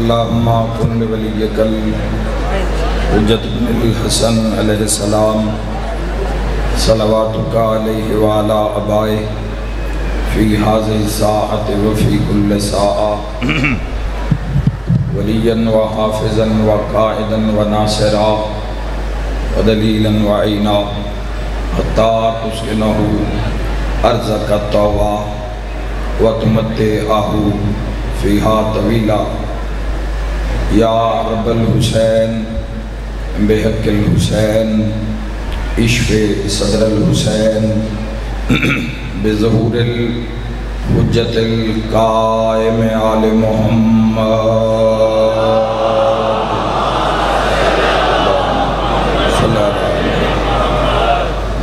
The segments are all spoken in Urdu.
اللہم کن ولیک الحجت بن الحسن علیہ السلام صلواتک علیہ وعلا ابائے فی حاضر ساعت وفی کل ساعت ولیا و حافظا و قائدا و ناصرا و دلیلا و عینا حتی تسکنہ ارزک التوبہ و تمتعہ فیہا طویلہ یا رب الحسین بحق الحسین عشق صدر الحسین بظہور الحجت القائم آل محمد۔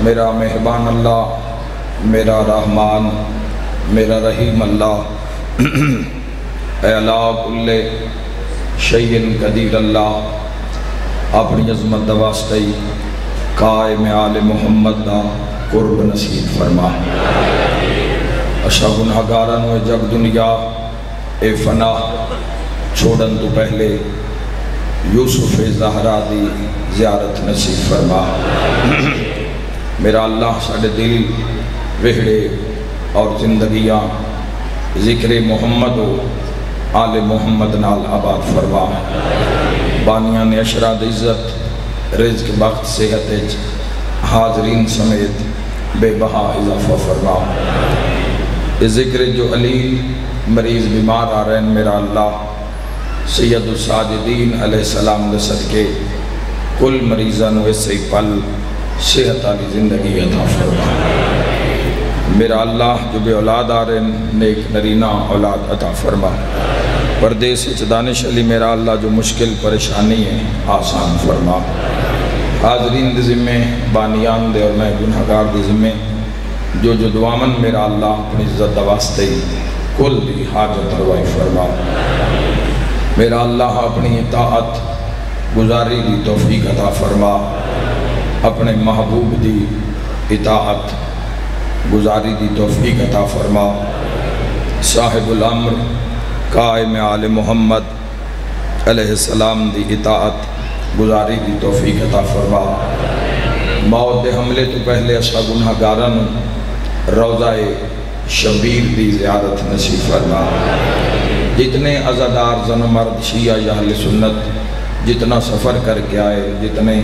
میرا مہربان اللہ، میرا رحمان، میرا رحیم اللہ۔ اے اللہ، کل شیئن قدیر اللہ، اپنی عظمت دواستی قائم آل محمد دا قرب نصیب فرما۔ اشا گناہ گارنو جب دنیا، اے فنا، چھوڑن تو پہلے یوسف زہرا دی زیارت نصیب فرما۔ میرا اللہ ساڑھے دل، وہڑے اور زندگیاں، ذکر محمد و آل محمد نال آباد فرما۔ بانیاں نے اشراد عزت، رزق، بخت، صحت حاضرین سمیت بے بہا اضافہ فرما۔ یہ ذکر جو علی مریض بیمار آ رہے ہیں، میرا اللہ، سید الساجدین علیہ السلام دے صدقے، کل مریضان ویسے پل صحت آلی زندگی عطا فرما۔ میرا اللہ جو بے اولاد آ رہے نیک نرینہ اولاد عطا فرما۔ پردیس دانش علی میرا اللہ جو مشکل پریشانی ہے آسان فرما۔ حاضرین دے ذمہ بانیان دے اور میں گنہگار دے ذمہ جو جو دعامن میرا اللہ اپنی عزت دواستے کل دی حاجت روائی فرما۔ میرا اللہ اپنی اطاعت گزاری دی توفیق عطا فرما۔ اپنے محبوب دی اطاعت گزاری دی توفیق عطا فرما۔ صاحب الامر، قائم آل محمد علیہ السلام دی اطاعت گزاری دی توفیق عطا فرما۔ موت دے حملے تو پہلے اصحا گناہ گارن روضہ شبیر دی زیارت نصیب فرما۔ جتنے عزادار زن مرد شیعہ یا اہل سنت جتنا سفر کر کے آئے، جتنے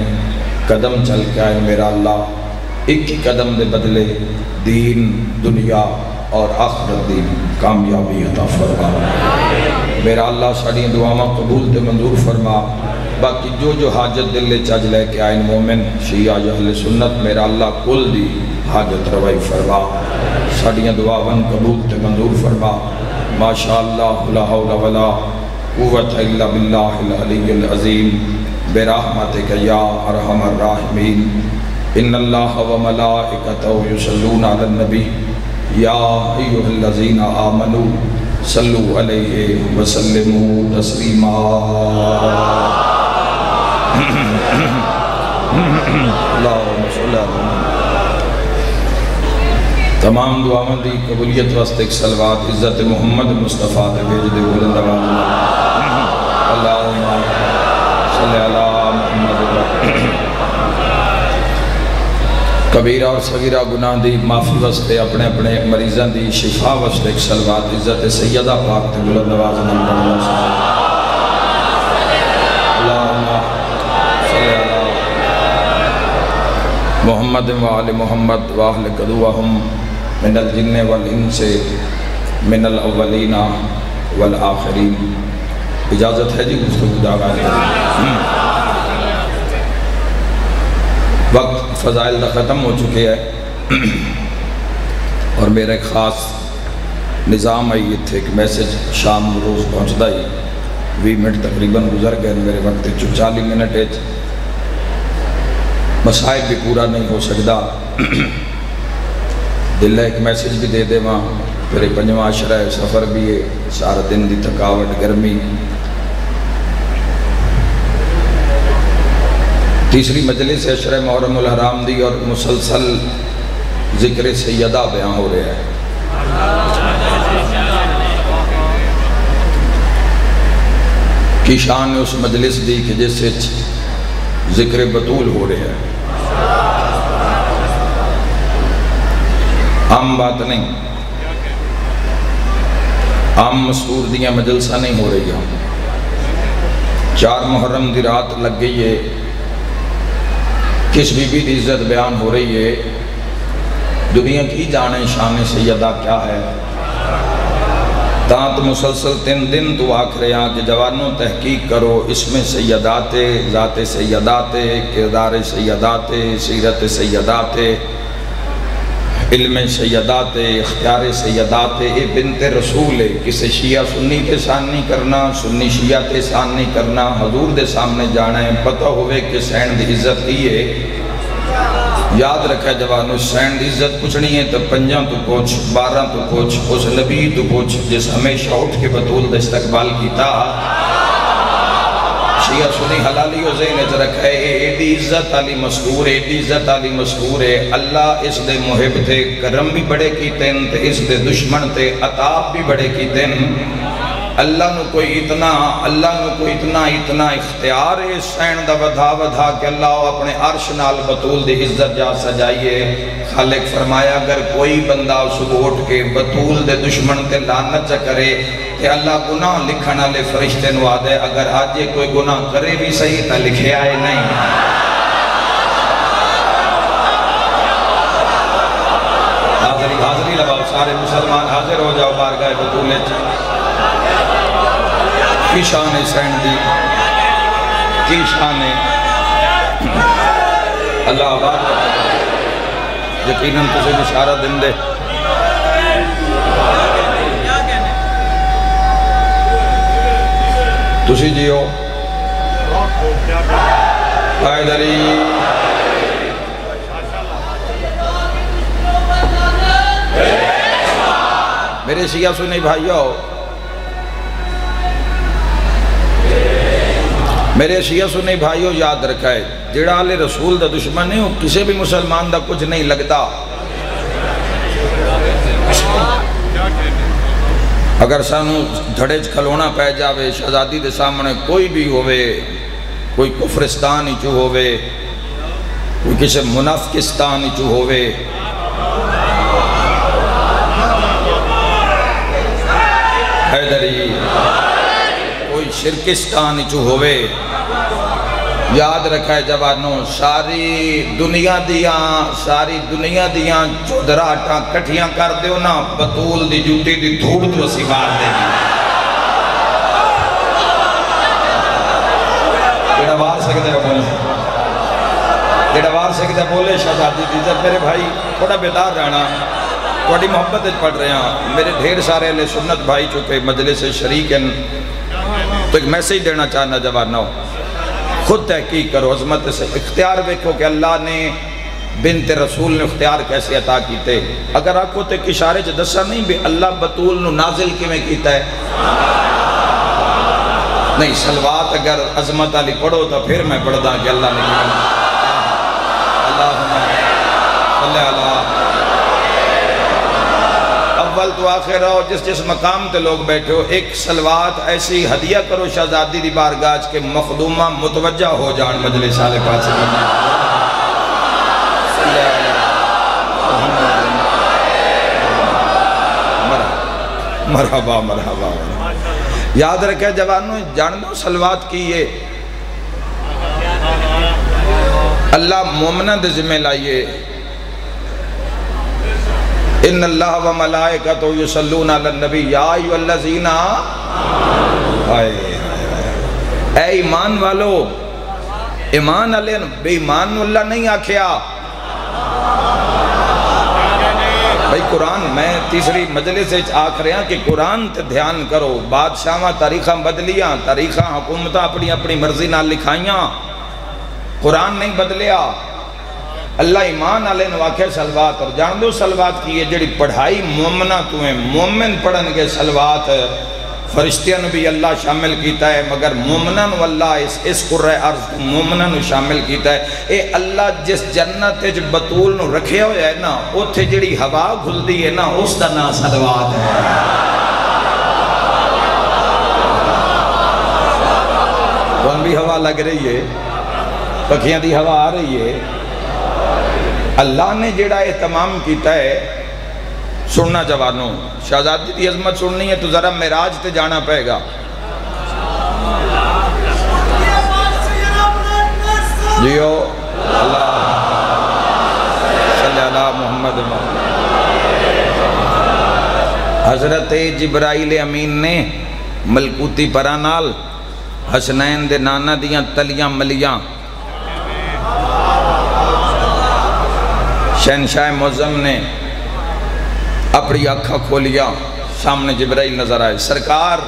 قدم چل کے آئے، میرا اللہ ایک ہی قدم دے بدلے دین، دنیا اور آخرت دی کامیابی عطا فرما۔ میرا اللہ ساڑی دعاما قبول دے منظور فرما۔ باقی جو جو حاجت دل لے چاج لے کے آئین مومن، شیعہ اہل سنت، میرا اللہ کل دی حاجت روائی فرما۔ ساڑیاں دعاون قبول تے منظور فرما۔ ماشاءاللہ، لا حول ولا قوت الا باللہ العلی العظیم۔ برحمتک یا ارحم الراحمین۔ ان اللہ و ملائکتہ یسلون علی النبی یا ایوہ الذین آمنوا صلو علیہ وسلموا تسلیما اللہم صلی اللہ تمام دعاوں دی قبولیت واسطے ایک سلوات عزت محمد مصطفیٰ دے بھیج دے بلند آواز اللہم صلی اللہ محمد. کبیرہ اور صغیرہ گناہ دی معافی واسطے، اپنے اپنے مریضان دی شفا واسطے ایک سلوات عزت سیدہ پاک تے بلند آواز نمبر اللہم صلی اللہ محمد و آل محمد و آل قدوہم من الجن والانس من الاولین والآخرین۔ اجازت ہے جی گفتگو جاگا ہے وقت فضائل دا ختم ہو چکے ہے اور میرا ایک خاص نظام ہے، یہ تھے کہ میسیج شام روز پہنچتا ہی۔ وی منٹ تقریباً گزر گئے، میرے وقت جو چالی منٹ ہے مسائل بھی پورا نہیں ہو سکتا۔ دل ایک میسیج بھی دے دے وہاں۔ پھر پنجواں عشرہ ہے، سفر بھی ہے، سارا دن دی تھکاوٹ، گرمی۔ تیسری مجلس عشرہ محرم الحرام دی اور مسلسل ذکر سیدہ بیان ہو رہا ہے کی شان اس مجلس دی کہ جس سے ذکر بطول ہو رہے ہیں۔ عام بات نہیں۔ عام مسکور دیا مجلسہ نہیں ہو رہی۔ ہیں چار محرم دی رات لگ گئی ہے۔ کس بی بی کی عزت بیان ہو رہی ہے؟ دنیا کی جانے شان سیدہ کیا ہے؟ تاں تو مسلسل تین دن تو آکھ رہے ہیں کہ جوانوں تحقیق کرو، اس میں سیدات ذات سیدات کردار سیدات سیرت سیدات علم سیدات، اختیار سیدات، اے بنت رسول ہے کسے شیعہ سنی کے سان نہیں کرنا، سنی شیعہ کے سان نہیں کرنا، حضور دے سامنے جانا ہے، پتہ ہوئے کہ سین دی عزت کی ہے۔ یاد رکھا جوانو سین دی عزت پوچھنی ہے تو پنجاں تو پوچھ بارہ تو پوچھ، اس نبی تو پوچھ، جس ہمیشہ اٹھ کے بطول دے استقبال کیتا۔ شیعہ سنی، حلالی و ذہن رکھے ایڈی عزت علی مسکور ہے ایڈی عزت علی مسکور ہے۔ اللہ اس دے محب تھے کرم بھی بڑے کی تین اس دے دشمن تھے عطاب بھی بڑے کی تین اللہ نو کوئی اتنا، اللہ نو کوئی اتنا اتنا اختیار ہے سین دا ودھا ودھا کہ اللہ اپنے عرش نال بطول دی عزت جا سجائیے۔ خالق فرمایا، اگر کوئی بندہ صبح اٹھ کے بطول دے دشمن تے لانت چا کرے کہ اللہ گناہ لکھنا لے فرشتے نوا دے اگر آج یہ کوئی گناہ کرے بھی صحیح تا لکھے آئے نہیں۔ حاضری حاضری لباؤ سارے مسلمان حاضر ہو جاؤ، بارگاہ بطولے چاہیے کی شان سین دی؟ کی شان اللہ آباد یقیناً تسے اشارہ دن دے۔ تسی جیو۔ حیدری میرے شیعہ سنی بھائیو۔ میرے شیعہ سنی بھائیو، یاد رکھا ہے جڑا آلے رسول دا دشمن ہے، وہ کسے بھی مسلمان دا کچھ نہیں لگتا۔ اگر سانو دھڑے کھلونا پہ جاوے، شہزادی دے سامنے کوئی بھی ہوئے کوئی کفرستان ہی چو ہوئے کوئی کسے منافقستان ہی چو ہوئے حیدری شرکستان چو ہوئے یاد رکھا ہے جوانوں، ساری دنیا دیاں، ساری دنیا دیاں چودراٹاں کٹھیاں کر دیو نا، بطول دی جوٹی دی دھوڑ تو اسی بار دے گی۔ جڑا وار سکتے ہیں بولے۔ جڑا وار سکتے ہیں بولے، شہزادی دیزت میرے بھائی، تھوڑا بیدار رہنا۔ تھوڑی محبت پڑھ رہے ہیں میرے ڈھیر سارے لے سنت بھائی چکے مجلس شریک ہیں تو ایک میسیج دینا چاہنا جوانوں خود تحقیق کرو، عظمت سے اختیار بیکھو کہ اللہ نے بنت رسول نے اختیار کیسے عطا کیتے۔ اگر آپ کو تے کشارے جو دسا نہیں بھی اللہ بطول نو نازل کی میں کیتا ہے۔ نہیں، سلوات اگر عظمت علی پڑھو تو پھر میں پڑھ دا کہ اللہ نے کیا۔ اللہ صلی اللہ اول تو آخر رہو جس جس مقام تے لوگ بیٹھے ہو، ایک سلوات ایسی ہدیہ کرو شہزادی دی بارگاج کے مخدومہ متوجہ ہو جان مجلس آلے پاس مرحبا مرحبا یاد رکھے جوانوں، جان سلوات کی یہ۔ اللہ مومنہ دے ذمہ لائیے۔ ان اللہ و ملائکتو یسلون علی النبی یا ایو اللذین اے ایمان والو، ایمان علی بے ایمان اللہ نہیں آکھیا۔ بھئی قرآن میں تیسری مجلس سے آکھ رہے ہیں کہ قرآن تے دھیان کرو، بادشاہاں تاریخاں بدلیاں، تاریخاں حکومتہ اپنی اپنی مرضی نہ لکھائیاں۔ قرآن نہیں بدلیا۔ اللہ ایمان علیہ نواقع سلوات، اور جان دو سلوات کی یہ جڑی پڑھائی مومنہ تو ہیں۔ مومن پڑھن کے سلوات، فرشتیاں بھی اللہ شامل کیتا ہے، مگر مومنہ نو اللہ اس اس قرآن عرض مومنہ نو شامل کیتا ہے۔ اے اللہ، جس جنت جو بطول نو رکھے ہوئے ہے نا وہ تھے جڑی ہوا گھل دی ہے نا، اس دا نا سلوات ہے۔ ہوا لگ رہی ہے، پکھیاں دی ہوا آ رہی ہے۔ اللہ نے جیڑا اہتمام کیتا ہے، سننا جوانوں، شہزادی دی عظمت سننی ہے تو ذرا میراج تے جانا پائے گا۔ جیو اللہ صلی اللہ محمد حضرت جبرائیل امین نے ملکوتی پرانال حسنین دے نانا دیاں تلیاں ملیاں شہنشاہ معظم نے اپنی آنکھا کھولیا سامنے جبرائیل نظر آئے، سرکار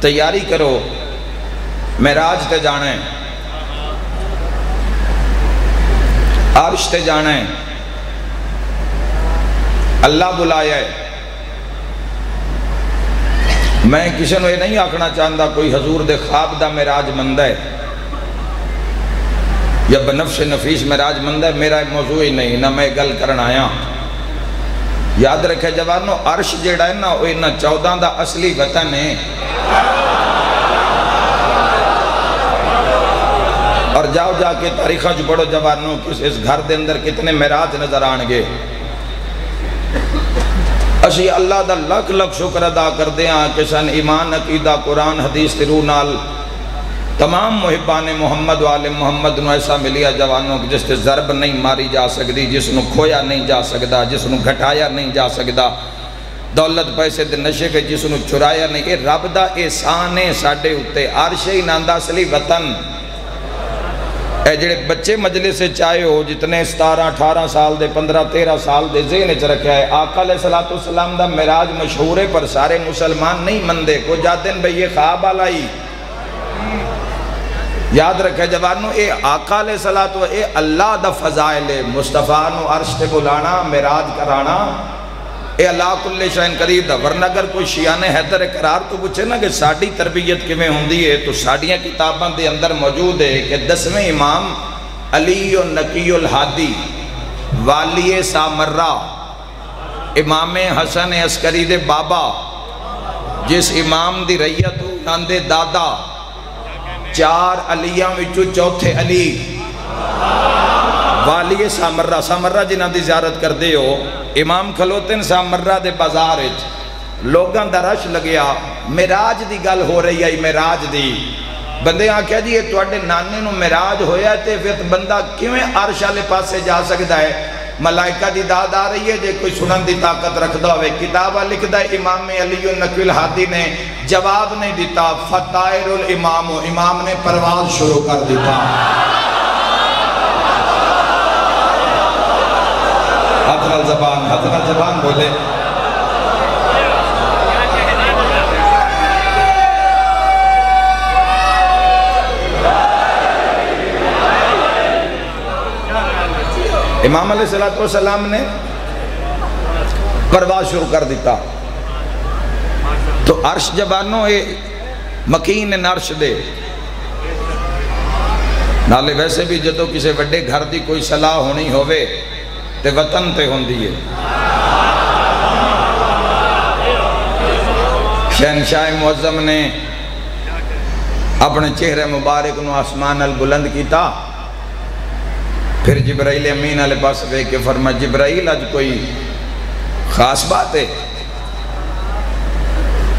تیاری کرو میراج تے جانا ہے، عرش تے جانا ہے، اللہ بلایا ہے۔ میں کسی نے یہ نہیں آکھنا چاہتا کوئی حضور دے خواب دا میراج مندہ ہے۔ یا بنفس نفیس میراج مندہ ہے، میرا موضوع ہی نہیں، نہ میں گل کرن آیا۔ یاد رکھے جوانو، عرش جیڑا ہے نا، وہ انہ چودہ دا اصلی وطن ہے۔ اور جاؤ جا کے تاریخہ جو بڑو جوانوں کس اس گھر دے اندر کتنے میراج نظر آنگے اسی اللہ دا لکھ لکھ شکر ادا کر دیا ہاں کہ سن ایمان، عقیدہ، قرآن، حدیث ترو نال تمام محبان محمد والے محمد نو ایسا ملیا جوانوں جس تے ضرب نہیں ماری جا سکتی، جس نو کھویا نہیں جا سکتا، جس نو گھٹایا نہیں جا سکتا۔ دولت، پیسے دے نشے کے جس نو چرایا نہیں۔ اے رب دا احسان ہے ساڑھے ہوتے عرشی ناندہ سلی وطن۔ اے جڑے بچے مجلس سے چاہے ہو، جتنے ستارہ، اٹھارہ سال دے، پندرہ، تیرہ سال دے ذہن چ رکھا ہے، آقا علیہ السلام دا میراج مشہور ہے، پر سارے مسلمان نہیں مندے۔ کو جاتن بھئی یہ خواب آلائی یاد رکھے جوانو اے آقا علیہ السلام اے اللہ دا فضائل مصطفیٰ نو عرش تے بلانا میراج کرانا۔ اے اللہ کل شاہن قریب دا، ورنہ اگر کوئی شیعان حیدر قرار تو پوچھے نا کہ ساڑھی تربیت کمیں ہوندی ہے، تو ساڑھیاں کتاباں دے اندر موجود ہے کہ دسویں امام علی و نقی الحادی والی سامرہ، امام حسن عسکری دے بابا، جس امام دی ریت ناندے دادا۔ چار علیاں وچو چوتھے علی والی سامرہ سامرہ جنہ دی زیارت کر دے ہو امام کھلوتن سامرہ دے بازار اچ لوگاں دا رش لگیا میراج دی گل ہو رہی ہے میراج دی بندے آن کہہ دیئے تو نانے نو میراج ہویا تے پھر بندہ کیویں عرش والے پاسے جا سکتا ہے ملائکہ دی داد آ رہی ہے، جے کوئی سنن دی طاقت رکھ دا ہوئے، کتابہ لکھ دا امام علی النقل حادی نے جواب نہیں دیتا فتائر الامام، امام نے پرواز شروع کر دیتا۔ حضرت زبان حضرت زبان بولے امام علیہ السلام نے پرواز شروع کر دیتا۔ تو عرش جبانوں اے مکین نرش دے۔ نالے ویسے بھی جدو کسے وڈے گھر دی کوئی صلاح ہونی ہوئے تے وطن تے ہوں دیئے شہنشاہ معظم نے اپنے چہرے مبارک نو آسمان البلند کیتا۔ پھر جبرائیل امین علیہ پاس بے کے فرما، جبرائیل، آج کوئی خاص بات ہے؟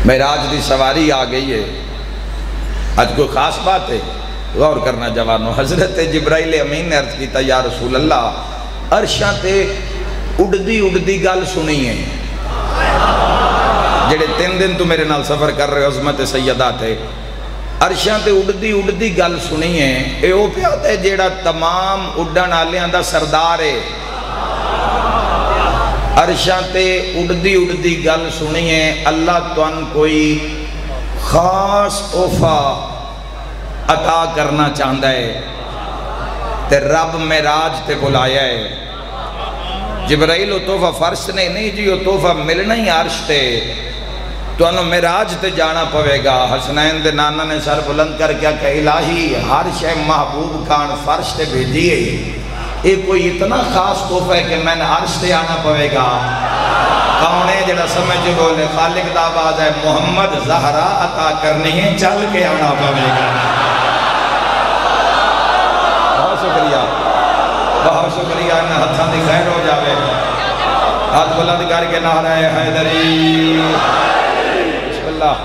میراج دی سواری آ گئی ہے۔ آج کوئی خاص بات ہے؟ غور کرنا جوانو، حضرت جبرائیل امین نے عرض کیتا، یا رسول اللہ، عرشاں تے اڑدی اڑدی گل سنی ہے۔ جڑے تین دن تو میرے نال سفر کر رہے، عظمت سیدہ تھے عرشاں تے اڑدی اڑدی گل سنی ہے اے او پہ ہوتا ہے جیڑا تمام اڑن آلیاں دا سردار ہے عرشاں تے اڑدی اڑدی گل سنی ہے اللہ تو ان کوئی خاص اوفا عطا کرنا چاہندہ ہے تے رب میراج تے بلایا ہے جبرائیل و توفہ فرش نے نہیں جی وہ توفہ ملنا ہی عرش تے تو انہوں میراج تے جانا پوے گا۔ حسنین دے نانا نے سر بلند کر کیا کہ الہی، ہر شے محبوب کان فرش تے بھیجیے ایک کوئی اتنا خاص توفہ ہے کہ میں نے عرش تے آنا پوے گا۔ کونے جڑا سمجھ بولے، خالق دا باز ہے، محمد زہرہ عطا کرنی ہے، چل کے آنا پوے گا۔ بہت شکریہ۔ بہت شکریہ، ان ہتھاں دی خیر ہو جاوے۔ ہاتھ بلند کر کے نعرہ حیدری۔ بسم اللہ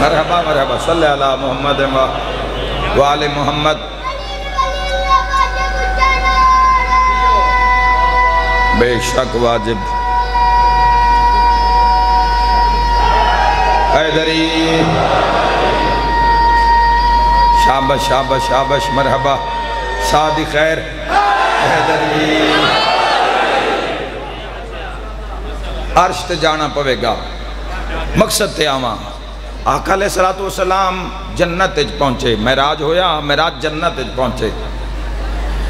مرحبا مرحبا صلی اللہ محمد و آل محمد بے شک واجب حیدری شابش شابش شابش مرحبا سادی خیر حیدری عرش تے جانا پوے گا۔ مقصد تے آواں۔ آقا علیہ السلام جنت اج پہنچے۔ میراج ہویا میراج جنت اج پہنچے۔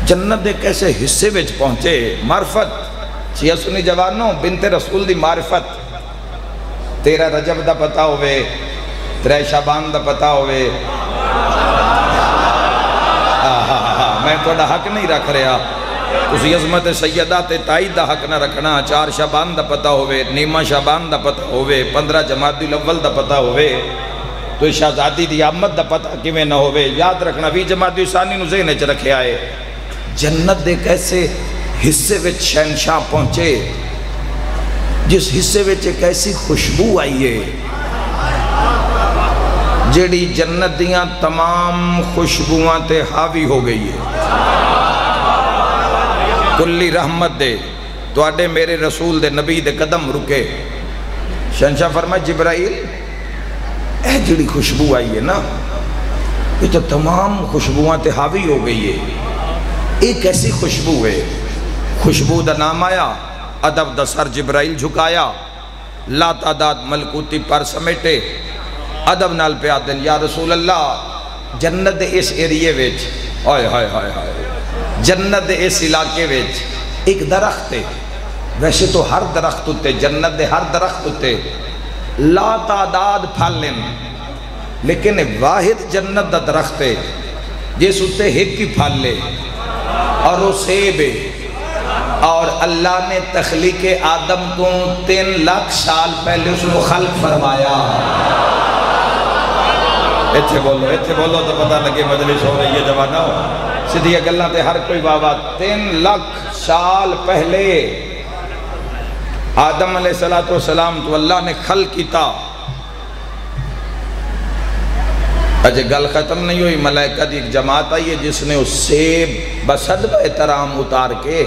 جنت دے کیسے حصے وچ پہنچے؟ معرفت۔ چیا سنی جوانوں، بنت رسول دی معرفت۔ تیرہ رجب دا پتا ہوئے ترہ شابان دا پتا ہوئے۔ میں توڑا حق نہیں رکھ رہا۔ اسی عظمت سیدہ تے تائید دا حق نہ رکھنا، چار شابان دا پتا ہوئے، نیمہ شابان دا پتا ہوئے، پندرہ جماعت الاول دا پتا ہوئے۔ تو شہزادی دی آمد دا پتا کیویں نہ ہوئے؟ یاد رکھنا، وی جماعت ثانی نو ذہنے چ رکھے آئے۔ جنت دے کیسے حصے وچ شہنشاہ پہنچے، جس حصے وچ ایک ایسی خوشبو آئیے جیڑی جنت دیاں تمام خوشبوان تے حاوی ہو گئی ہے۔ کلی رحمت دے تو میرے رسول دے نبی دے قدم رکے۔ شہنشاہ فرمائے، جبرائیل، اے جڑی خوشبو آئی ہے نا، یہ تو تمام خوشبوان تے حاوی ہو گئی ہے۔ ایک ایسی خوشبو ہے؟ خوشبو دا نام آیا، ادب دا سر جبرائیل جھکایا۔ لا تعداد ملکوتی پر سمیٹے۔ ادب نال پہ آدن یا رسول اللہ، جنت اس ایریے ویچ آئے ہائے ہائے ہائے۔ جنت اس علاقے ویچ ایک درخت ہے ویسے تو ہر درخت ہوتے جنت دے، ہر درخت ہوتے لا تعداد پھالن لیکن واحد جنت دا درخت ہے جس ہوتے ایک ہی پھال لے۔ اور وہ سیب ہے۔ اور اللہ نے تخلیق آدم کو تین لاکھ سال پہلے اس کو خلق فرمایا۔ ایتھے بولو ایتھے بولو تو پتہ لگے مجلس ہو رہی ہے جوانہ۔ ہو سیدھی اگلہ تے ہر کوئی بابا تین لاکھ سال پہلے آدم علیہ السلام تو اللہ نے خلق کیتا۔ اجھے گل ختم نہیں ہوئی، ملائکہ دی ایک جماعت آئی ہے جس نے اس سیب بصدب احترام اتار کے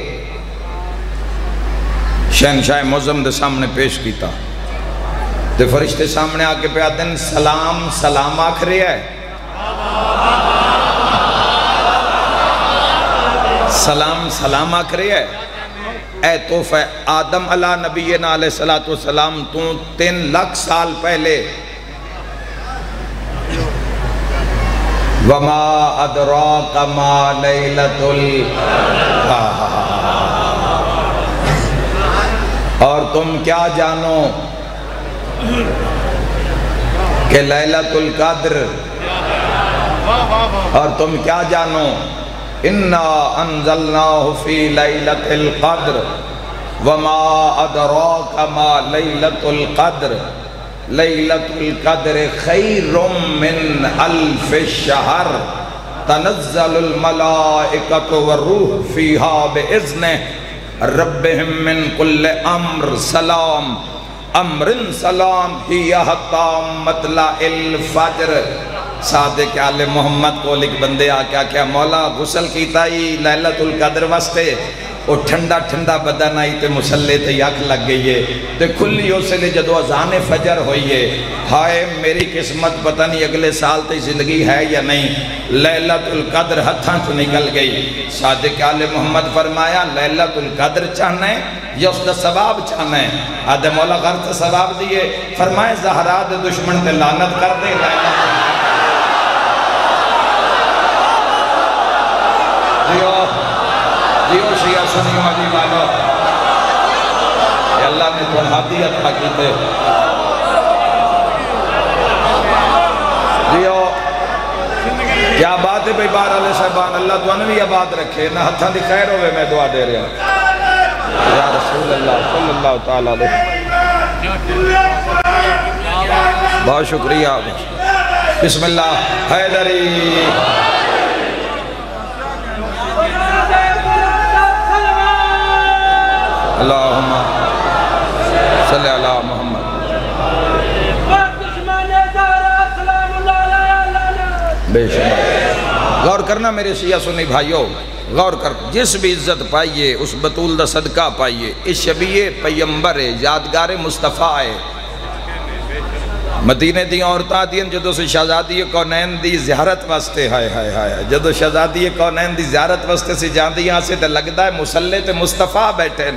شہنشاہ معظم دے سامنے پیش کیتا۔ تے فرشتے سامنے آکے پہ آتے ہیں، سلام سلام آکھ رہے ہے۔ سلام سلام آکھ ہے اے توفہ آدم علیہ نبینا علیہ السلام تو تین لاکھ سال پہلے۔ وما ادراک ما لیلت ال اور تم کیا جانو کہ لیلت القدر اور تم کیا جانو انا انزلناہ فی لیلت القدر وما ادراک ما لیلت القدر لیلت القدر خیر من الف شہر تنزل الملائکت والروح فیہا بإذنہ ربہم من کل امر سلام امر سلام ہی حتا مطلع الفجر صادق آل محمد کو لکھ بندے آکیا کیا مولا غسل کیتا ہی لیلت القدر واسطے وہ ٹھنڈا ٹھنڈا بدن آئی تے مسلے تے یک لگ گئی ہے۔ تے کھلی سے لے جدو ازان فجر ہوئی ہے، ہائے میری قسمت، پتہ نہیں اگلے سال تے زندگی ہے یا نہیں۔ لیلت القدر ہتھاں تو نکل گئی۔ صادق آل محمد فرمایا لیلت القدر چاہنا ہے یا اس دا ثواب چاہنا ہے؟ آدھے مولا غرط ثواب دیئے۔ فرمائے زہرہ دے دشمن تے لانت کر دے لیلت دیو دیو شیعہ سنیو اللہ نے تو حادی عطا کیتے دیو کیا بات ہے بھئی بار علیہ صاحبان اللہ تو انوی آباد رکھے، نہ ہتھاں دی خیر ہوئے، میں دعا دے رہا یا رسول اللہ، صلی اللہ تعالیٰ علیہ۔ بہت شکریہ۔ بسم اللہ حیدری اللہم صلی اللہ محمد. بے شمار. غور کرنا میرے سیاہ سنی بھائیو غور کر، جس بھی عزت پائیے، اس بطول دا صدقہ پائیے، اس شبیہ پیمبر یادگار مصطفیٰ ہے۔ مدینے دی عورتاں دین جدو سے شہزادی کونین دی زیارت واسطے، ہائے ہائے ہائے، جدو شہزادی کونین دی زیارت واسطے سے جان دی یہاں سے تے لگتا ہے مسلح تے مصطفیٰ بیٹھے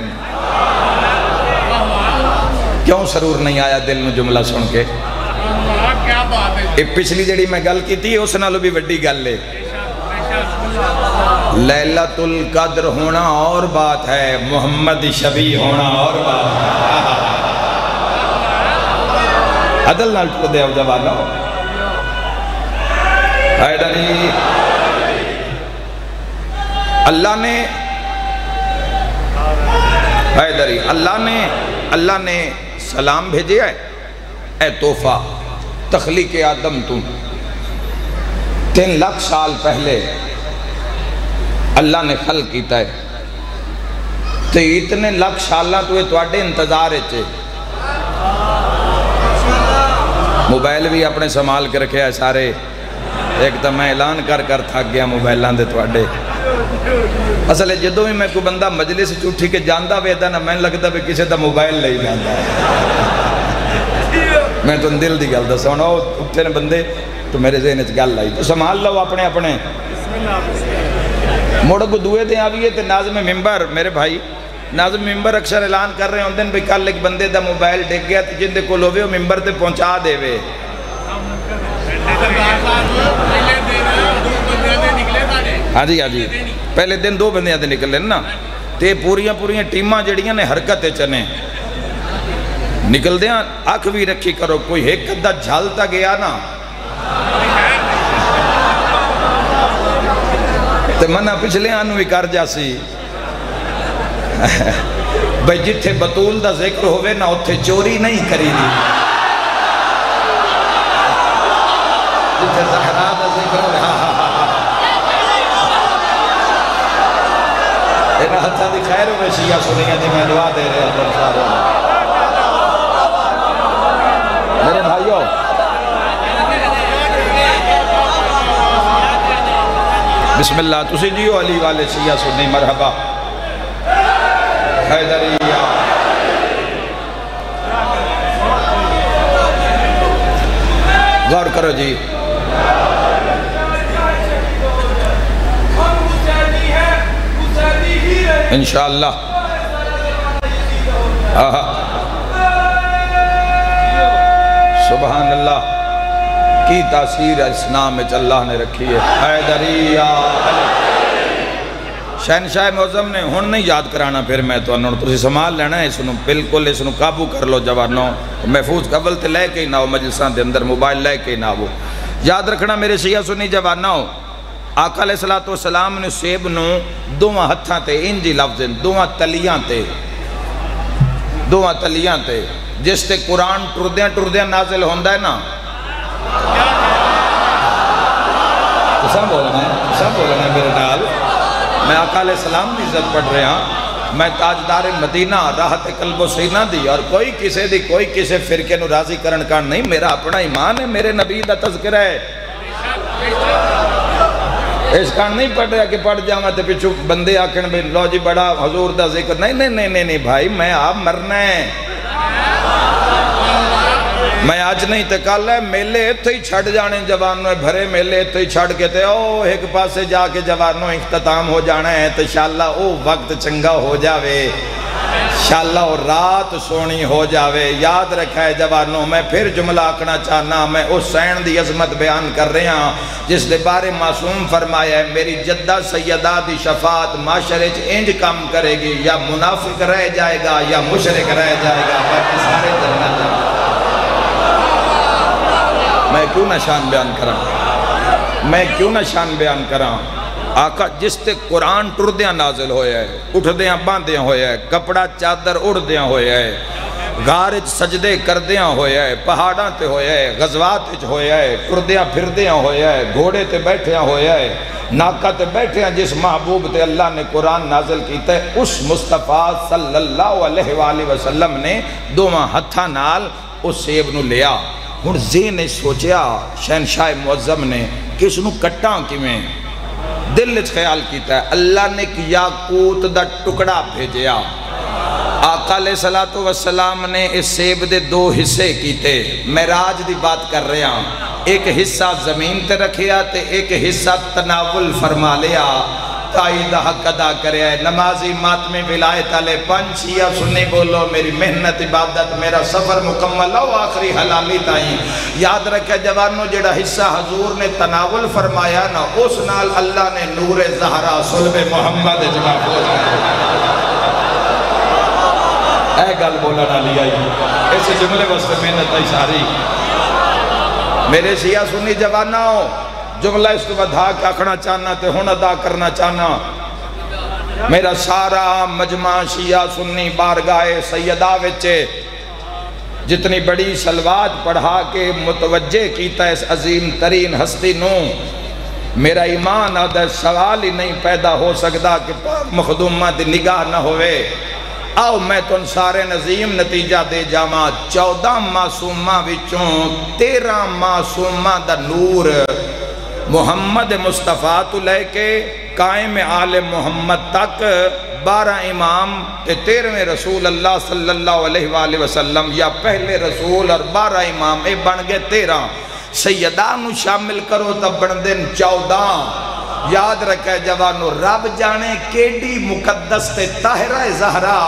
کیوں سرور نہیں آیا دل میں جملہ سن کے؟ ایک پچھلی جڑی میں گل کی تھی اس نالو بھی وڈی گل لے لیلت القدر ہونا اور بات ہے، محمد شبی ہونا اور بات ہے۔ عدل نال ٹھو دے اب جوانا حیدری اللہ نے حیدری اللہ نے اللہ نے سلام بھیجے ہے۔ اے توفہ تخلیق آدم تم تین لاکھ سال پہلے اللہ نے خلق کیتا ہے۔ تو اتنے لاکھ سالہ تو یہ توڑے انتظار ہے۔ موبائل بھی اپنے سمال کے رکھے ہیں سارے۔ ایک تو میں اعلان کر کر تھک گیا موبائلان دے توڑے اصل ہے جدو میں کوئی بندہ مجلس چوٹھی کے جاندہ ویدہ نا میں لگتا بھی کسی دا موبائل لئی جاندہ میں تو دل دی گل دسا ہونا اٹھے نے بندے تو میرے ذہن اچھ گل لائی تو سمال لو اپنے اپنے موڑا کو دوئے دیں آئیے تے ناظم ممبر میرے بھائی ناظم ممبر اکثر اعلان کر رہے ہوں دن بھی کل ایک بندے دا موبائل ڈگ گیا تے جن دے کو لوے وہ ممبر تے پہنچا دے وے ہاں جی ہاں جی پہلے دن دو بندیاں تے نکل لینا تے پوریاں پوریاں ٹیماں جڑیاں نے حرکت چنے نکل دیاں آنکھ بھی رکھی کرو کوئی ایک قدہ جھالتا گیا نا تے منہ پچھلے آنو بھی کر جاسی بھئی جتھے بطول دا ذکر ہوئے نا اتھے چوری نہیں کری دی جتھے زہرہ دا ذکر ہوئے ہاں ہاں ہاں اینا ہتھا دی خیر ہوئے شیعہ سنیاں میں دعا دے رہے اللہ سارے میرے بھائیوں بسم اللہ تسی جیو علی والے شیعہ سنی مرحبا حیدریہ غور کرو جی انشاءاللہ۔ آہا۔ سبحان اللہ کی تاثیر اسلام میں اللہ نے رکھی ہے۔ حیدریہ شہنشاہ معظم نے ہون نہیں یاد کرانا، پھر میں تو انہوں نے سمال لینا ہے، اسنو بالکل اسنو قابو کر لو جوانوں محفوظ قبل تے لے کے ہی نہ ہو مجلسان دے اندر موبائل لے کے ہی نہ ہو۔ یاد رکھنا میرے شیعہ سنی جوانوں آقا علیہ السلام نے سیب نو دوہاں ہتھاں تے، انجی لفظیں دوہاں تلیاں تے۔ دوہاں تلیاں تے۔ جس تے قرآن ٹردیاں ٹردیاں نازل ہوندہ ہے نا۔ سب بولنا ہے سب بولنا ہے میرے نال۔ میں آقا علیہ السلام دی عزت پڑھ رہے ہاں۔ میں تاجدار مدینہ، راحت قلب و سینہ دی، اور کوئی کسے دی، کوئی کسے فرقے نو راضی کرن کا نہیں۔ میرا اپنا ایمان ہے، میرے نبی دا تذکرہ ہے۔ اس کان نہیں پڑھ رہا کہ پڑھ جاؤں تے پچھو بندے آکھن بھی لو جی بڑا حضور دا ذکر نہیں نہیں نہیں نہیں بھائی میں آپ مرنا ہے میں آج نہیں تکال ہے میلے اتھے ہی چھڑ جانے جوانوں بھرے میلے اتھے ہی چھڑ کے تے او ایک پاسے جا کے جوانوں اختتام ہو جانا ہے تو شاءاللہ او وقت چنگا ہو جاوے شاءاللہ او رات سونی ہو جاوے۔ یاد رکھا ہے جوانوں، میں پھر جملہ آکنا چاہنا، میں اس سین دی عظمت بیان کر رہے ہیں جس دے بارے معصوم فرمایا ہے، میری جدہ سیدہ دی شفاعت معاشرے انج کم کرے گی، یا منافق رہ جائے گا، یا مشرک رہ جائے گا، باقی سارے جنت میں کیوں نہ شان بیان کراں؟ میں کیوں نہ شان بیان کراں؟ آقا، جس تے قرآن ٹردیاں نازل ہویا ہے اٹھ دیاں باندیاں ہویا ہے، کپڑا، چادر اڑ دیاں ہویا ہے غارج سجدے کردیاں ہویا ہے، پہاڑاں تے ہویا ہے، غزوات ہویا ہے کردیاں پھردیاں ہویا ہے، گھوڑے تے بیٹھیاں ہویا ہے ناکہ تے بیٹھیاں جس محبوب تے اللہ نے قرآن نازل کیتا ہے، اس مصطفیٰ صلی اللہ علیہ وآلہ وسلم نے دو ماہ ہتھا نال اس سیب نو لیا۔ ہن زین نے سوچیا، شہنشاہ معظم نے، کہ اس نو کٹاں کی میں دل اچھ خیال کیتا ہے، اللہ نے ایک یاقوت دا ٹکڑا بھیجیا۔ آقا علیہ السلام نے اس سیب دے دو حصے کیتے۔ میراج دی بات کر رہے ہیں ایک حصہ زمین تے رکھیا تے ایک حصہ تناول فرما لیا۔ تائی دا حق ادا کرے آئے۔ نمازی ماتمی ولایت علیہ پنچ یا سنی بولو، میری محنت، عبادت، میرا سفر مکمل ہو آخری حلالی تائیں۔ یاد رکھے جوانو، جڑا حصہ حضور نے تناول فرمایا نا، اس نال اللہ نے نور زہرہ صلب محمد جمع ہو اے گل بولا نہ لیا ہی اس جملے واسطے محنت آئی ساری۔ میرے شیعہ سنی جوانا جملہ اس کو بدھا کے آکھنا چاہنا تے ہون ادا کرنا چاہنا۔ میرا سارا مجمع شیعہ سنی بارگاہ سیدہ وچے جتنی بڑی سلوات پڑھا کے متوجہ کیتا اس عظیم ترین ہستی نو۔ میرا ایمان آدھا سوال ہی نہیں پیدا ہو سکتا کہ مخدومہ دی نگاہ نہ ہوئے۔ آؤ میں تن سارے نظیم نتیجہ دے جاما چودہ معصومہ وچوں تیرہ معصومہ دا نور۔ محمد مصطفیٰ تو لے کے قائم آل محمد تک بارہ امام تیرویں رسول اللہ صلی اللہ علیہ وآلہ وسلم، یا پہلے رسول اور بارہ امام، اے بن گئے تیرہ۔ سیدانو شامل کرو تب بن دن چودہ۔ یاد رکھے جوانو، رب جانے کیڈی مقدس تے تاہرہ زہرہ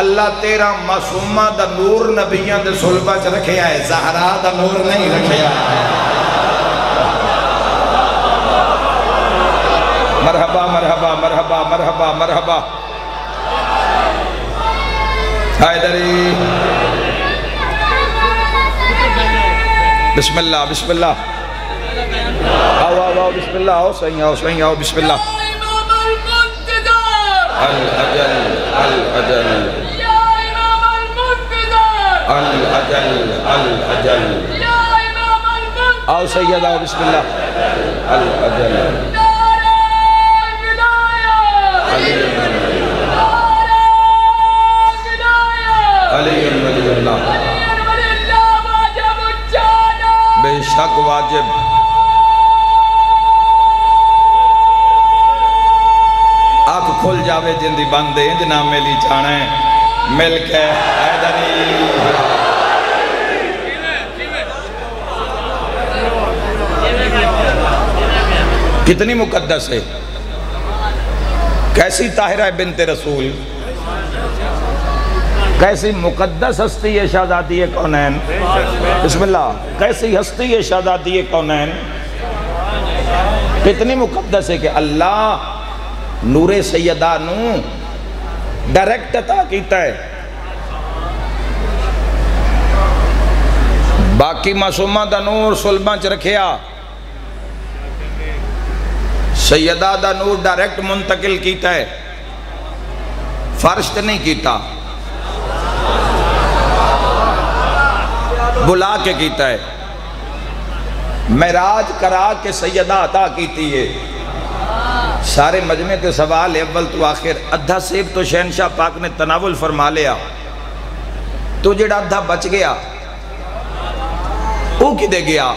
اللہ تیرا معصومہ دا نور نبیاں دے سلبہ چ رکھے آئے زہرہ دا نور نہیں رکھے آئے۔ مرحبا مرحبا مرحبا مرحبا مرحبا. بسم الله بسم الله آؤ آؤ آؤ بسم الله آؤ صحیح آؤ صحیح آؤ بسم اللہ الأجل الأجل. يا إمام المنتدى الأجل الأجل. يا إمام المنتدى آؤ سيد آؤ بسم الله الأجل. علی ولی اللہ بے شک واجب۔ آنکھ کھل جاوے جن دی بندے جنا ملی جانے۔ مل کے حیدری کتنی مقدس ہے۔ کیسی طاہرہ بنت رسول؟ کیسی مقدس ہستی ہے شہدادی کونین؟ بسم اللہ، کیسی ہستی ہے شہدادی کونین؟ کتنی مقدس ہے کہ اللہ نور سیدہ نو ڈائریکٹ عطا کیتا ہے۔ باقی معصومہ دا نور سلبہ چ رکھیا۔ سیدہ دا نور ڈائریکٹ منتقل کیتا ہے۔ فرشت نہیں کیتا۔ بلا کے کیتا ہے۔ میراج کرا کے سیدہ عطا کیتی ہے۔ سارے مجمع کے سوال اول تو آخر۔ ادھا سیب تو شہنشاہ پاک نے تناول فرما لیا۔ تو جڑا ادھا بچ گیا، او کی دے گیا؟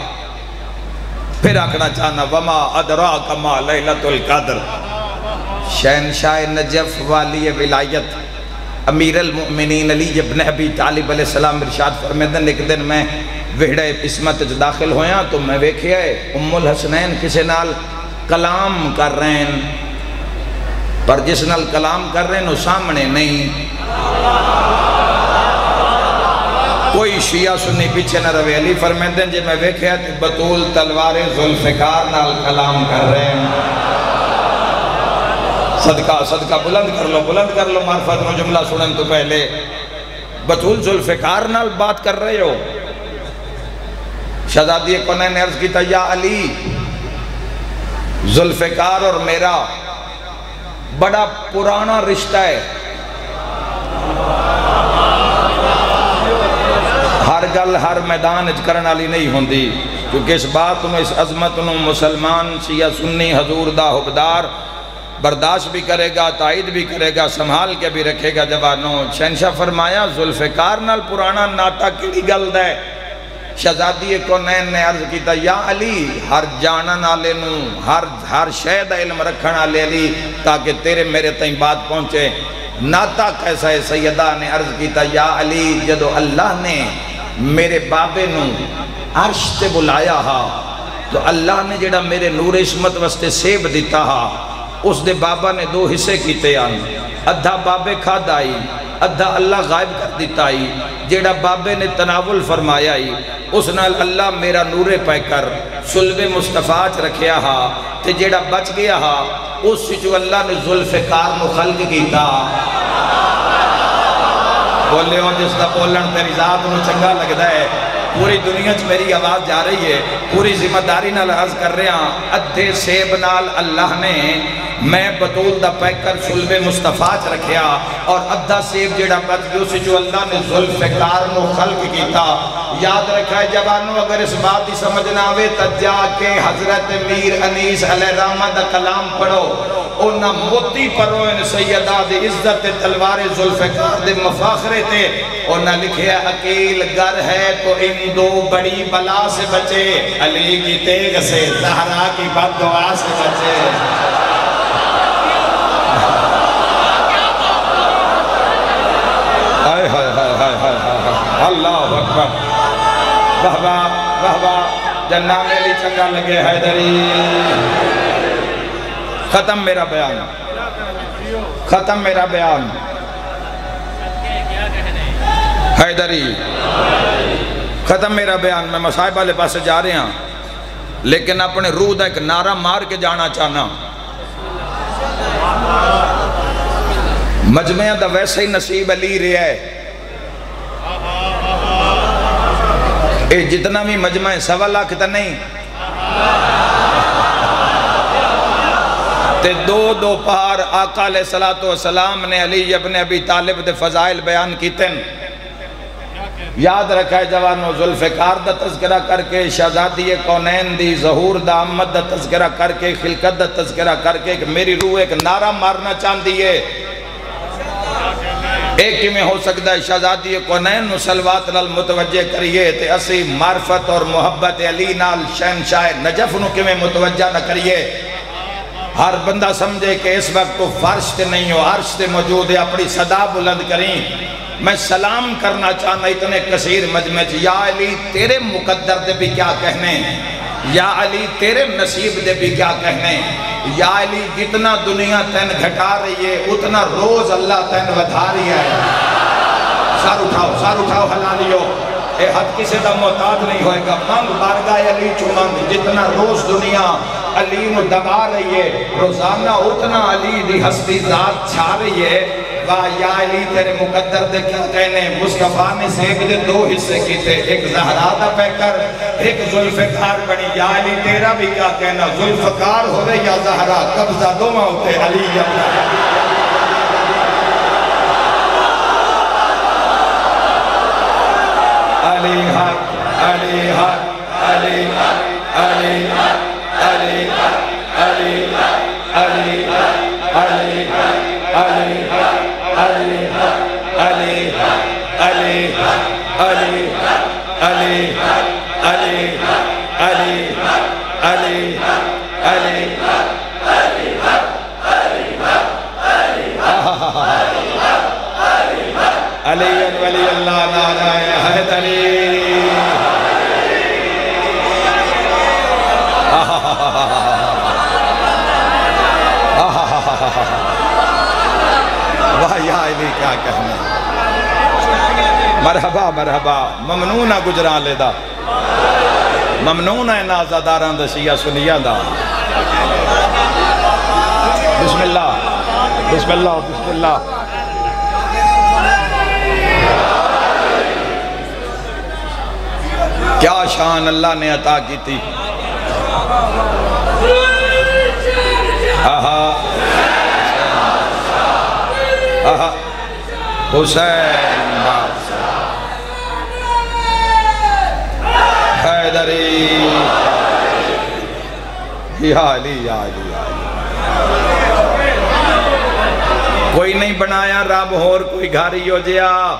پھر آکھنا چاہنا، وما ادراک ما لیلت القدر؟ شہنشاہ نجف والی ولایت، امیر المؤمنین علی ابن ابی طالب علیہ السلام ارشاد فرمیدن، ایک دن میں وہڑے اسمت داخل ہویا تو میں ویکھیا ہے ام الحسنین کسے نال کلام کر رہے ہیں۔ پر جس نال کلام کر رہے ہیں، وہ سامنے نہیں۔ کوئی شیعہ سنی پیچھے نہ روے۔ علی فرمین دیں جی میں ویکھیا تھی بطول تلوار ظلفکار نال کلام کر رہے ہیں۔ صدقہ صدقہ بلند کر لو، بلند کر لو، معرفت نو جملہ سنن تو پہلے۔ بطول ظلفکار نال بات کر رہے ہو۔ شہزادی کونین نے عرض کیتا، یا علی، ذوالفقار اور میرا بڑا پرانا رشتہ ہے۔ گل ہر میدان کرنے والی نہیں ہوندی، کیونکہ اس بات نو، اس عظمت نو مسلمان، شیعہ، سنی حضور دا حبدار برداشت بھی کرے گا، تائید بھی کرے گا، سنبھال کے بھی رکھے گا۔ جوانوں شہنشاہ فرمایا، ذوالفقار نال پرانا ناٹا کیڑی گل دے شہزادی کونین نے عرض کیتا، یا علی، ہر جانن آلے نو، ہر ہر شہد علم رکھن آلے علی، تاکہ تیرے میرے تائیں بات پہنچے۔ ناتا کیسا ہے؟ سیدہ نے عرض کیتا، یا علی، جدو اللہ نے میرے بابے نو عرش تے بلایا ہا، تو اللہ نے جڑا میرے نور عصمت وستے سیب دیتا ہا، اس دے بابا نے دو حصے کیتے آن ادھا بابے کھاد آئی، ادھا اللہ غائب کر دیتا آئی، جیڑا بابے نے تناول فرمایا ہی اس نال اللہ میرا نور پہ کر سلب مصطفیٰ چ رکھیا ہا۔ تے جیڑا بچ گیا ہا، اس جو اللہ نے ذوالفقار نو خلق کیتا۔ بولے ہوں جس دا بولن تیری ذات نو چنگا لگدا ہے۔ پوری دنیا چ میری آواز جا رہی ہے۔ پوری ذمہ داری نال عرض کر رہے ہیں ادھے سیب نال اللہ نے میں بطول دا پیکر سلب مصطفیٰ چ رکھیا اور ادھا سیب جیڑا بچ گیا اسے جو اللہ نے ذوالفقار نو خلق کیتا۔ یاد رکھا ہے، جوانو، اگر اس بات ہی سمجھنا ہوئے تجا کے حضرت میر انیس علیہ رحمہ دا کلام پڑھو۔ اونا موتی پروئن سیدہ دے عزت تلوار ذوالفقار دے مفاخرے تے اونا لکھے اکیل گر ہے تو ان دو بڑی بلا سے بچے، علی کی تیغ سے، زہرا کی بد دعا سے بچے۔ اللہ اکبر۔ بہبا بہبا جنہ میری چنگا لگے، حیدری۔ ختم میرا بیان۔ ختم میرا بیان۔ حیدری۔ ختم میرا بیان۔ میں مسائب والے پاس جا رہے ہیں لیکن اپنے روح دا ایک نعرہ مار کے جانا چاہنا۔ مجمعہ دا ویسے ہی نصیب علی رہا ہے۔ اے جتنا بھی مجمع ہے، سوا لاکھ تا نہیں۔ تے دو دو پہار آقا علیہ السلام نے علی ابن ابی طالب دے فضائل بیان کیتے ہیں۔ یاد رکھا ہے جوانو، ذوالفقار دا تذکرہ کر کے، شہزادی کونین دی، ظہور دا امت دا تذکرہ کر کے، خلقت دا تذکرہ کر کے میری روح، ایک نعرہ مارنا چاندی ہے۔ ایک ہی میں ہو سکتا ہے، شہزادی کونین نسلوات نال متوجہ کریے تے اسی معرفت اور محبت علی نال شہنشاہ نجف نو کمیں متوجہ نہ کریے۔ ہر بندہ سمجھے کہ اس وقت تو فرش تے نہیں ہو، عرش تے موجود ہے، اپنی صدا بلند کریں۔ میں سلام کرنا چاہنا اتنے کثیر مجمع یا علی، تیرے مقدر دے بھی کیا کہنے؟ یا علی، تیرے نصیب دے بھی کیا کہنے؟ یا علی، جتنا دنیا تین گھٹا رہی ہے، اتنا روز اللہ تین ودھا رہی ہے۔ سار اٹھاؤ سار اٹھاؤ حلالیو۔ اے حد کسی دا محتاج نہیں ہوئے گا۔ منگ بارگاہ علی چو منگ، جتنا روز دنیا علی نو دبا رہی ہے، روزانہ اتنا علی دی ہستی ذات چھا رہی ہے۔ واہ یا علی، تیرے مقدر دے کیا کہنے مصطفیٰ نے سیب دے دو حصے کی تھے ایک زہرا دا پیکر ایک ذوالفقار بنی۔ یا علی، تیرا بھی کیا کہنا؟ ذوالفقار ہوئے یا زہرا؟ قبضہ دو ماں ہوتے، علی یا علی علی حق علی حق علی حق، علی علی علی کیا کہنا مرحبا مرحبا، ممنون ہے گجران لے دا۔ ممنون ہے نازداران دا، شیعہ سنیہ دا۔ بسم اللہ بسم اللہ بسم اللہ کیا شان اللہ نے عطا کی تھی آہا۔ آہا۔ حسین بادشاہ۔ حیدری یا علی یا علی کوئی نہیں بنایا رب، اور کوئی گھاری ہو جیا۔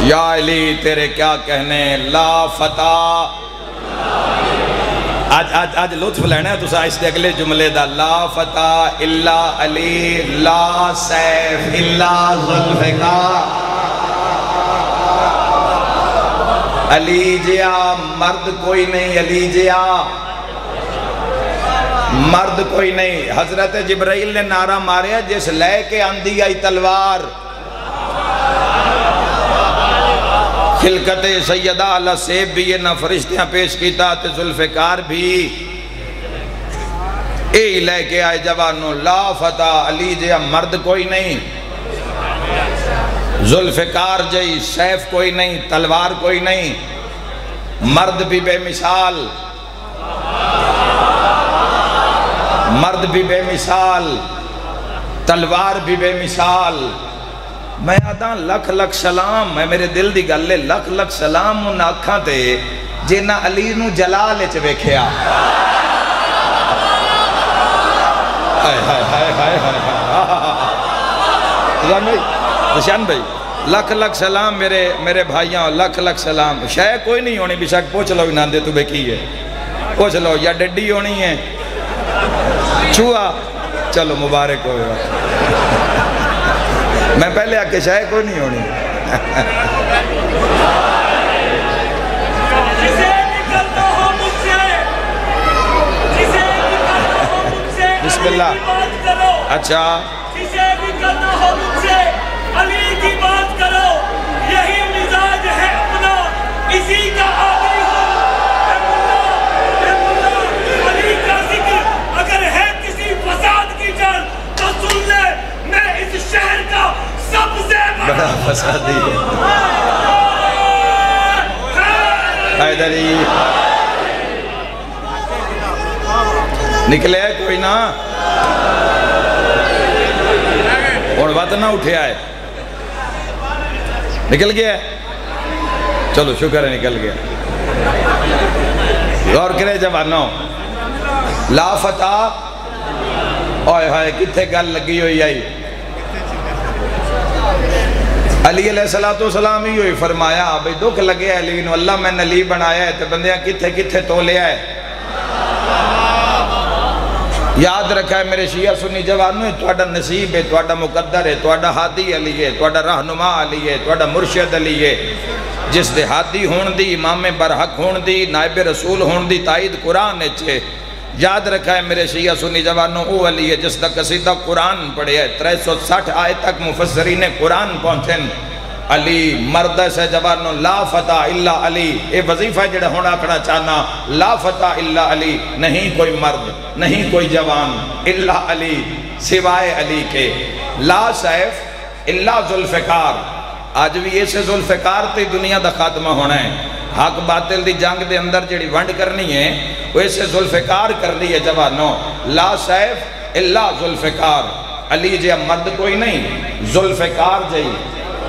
یا علی، تیرے کیا کہنے؟ لا فتح۔ آج آج آج لطف لینا ہے، تو اس دے اگلے جملے دا، لا فتح الا علی، لا سیف الا ذوالفقار۔ علی جیا، مرد کوئی نہیں، علی جیا۔ مرد کوئی نہیں۔ حضرت جبرائیل نے نعرہ ماریا، جس لے کے آندھی آئی تلوار۔ خلقت سیدہ اللہ سیب بھی یہ نہ فرشتیاں پیش کیتا، تے ذوالفقار بھی۔ اے لے کے آئے جوانو، لا فتح علی جیا مرد کوئی نہیں۔ ذوالفقار جئی سیف کوئی نہیں، تلوار کوئی نہیں۔ مرد بھی بے مثال۔ مرد بھی بے مثال۔ تلوار بھی بے مثال۔ میں آدھا لکھ لکھ سلام، میں میرے دل دی گلے لکھ لکھ سلام ان آکھاں تے جینا علی نو جلال اچ ویکھیا۔ ہائے ہائے ہائے ہائے ہائے رضان بھائی، رشان بھائی، لکھ لکھ سلام میرے میرے بھائیاں، لکھ لکھ سلام۔ شاید کوئی نہیں ہونی، بشک پوچھ لو انہاں دے تو بے کی ہے۔ پوچھ لو، یا ڈڈی ہونی ہے۔ چھوا چلو مبارک ہوئے۔ میں پہلے آکے شاید کوئی نہیں ہونی۔ بسم اللہ۔ اچھا۔ بڑا فسادی ہے۔ حیدری نکلے کوئی نہ۔ اور وقت نہ اٹھے آئے۔ نکل گیا۔ ہے چلو، شکر ہے، نکل گیا۔ غور کرے جوانوں۔ لا فتح۔ اوئے ہائے کتھے گل لگی ہوئی آئی؟ علی علیہ السلام والسلام ہی ہوئی فرمایا، بھئی دکھ لگے علی نو اللہ میں نلی بنایا ہے تو بندیاں کتھے کتھے تو لیا ہے؟ یاد رکھا ہے میرے شیعہ سنی جوانوں ہے توڑا نصیب ہے توڑا مقدر ہے توڑا حادی علی ہے توڑا رہنما علی ہے توڑا مرشد علی ہے۔ جس دے حادی ہون دی، امام برحق ہون دی، نائب رسول ہون دی، تائید قرآن اچھے یاد رکھا ہے میرے شیعہ سنی جوانوں، او علی ہے، جس دا قصیدہ قرآن پڑھے ہے ترہ سو سٹھ آئے تک مفسرین قرآن پہنچیں علی مرد سے جوانوں، لا فتح اللہ علی۔ اے وظیفہ جڑا ہونا کھڑا چاہنا، لا فتح اللہ علی، نہیں کوئی مرد، نہیں کوئی جوان اللہ علی، سوائے علی کے۔ لا سیف اللہ ذوالفقار۔ آج بھی ایسے ذوالفقار تے دنیا دا خاتمہ ہونا ہے۔ حق باطل دی جنگ دے اندر جڑی ونڈ کرنی ہے، وہ اسے ذوالفقار کرنی ہے جوانوں لا سیف الا ذوالفقار۔ علی جی جے مرد کوئی نہیں، ذوالفقار جئی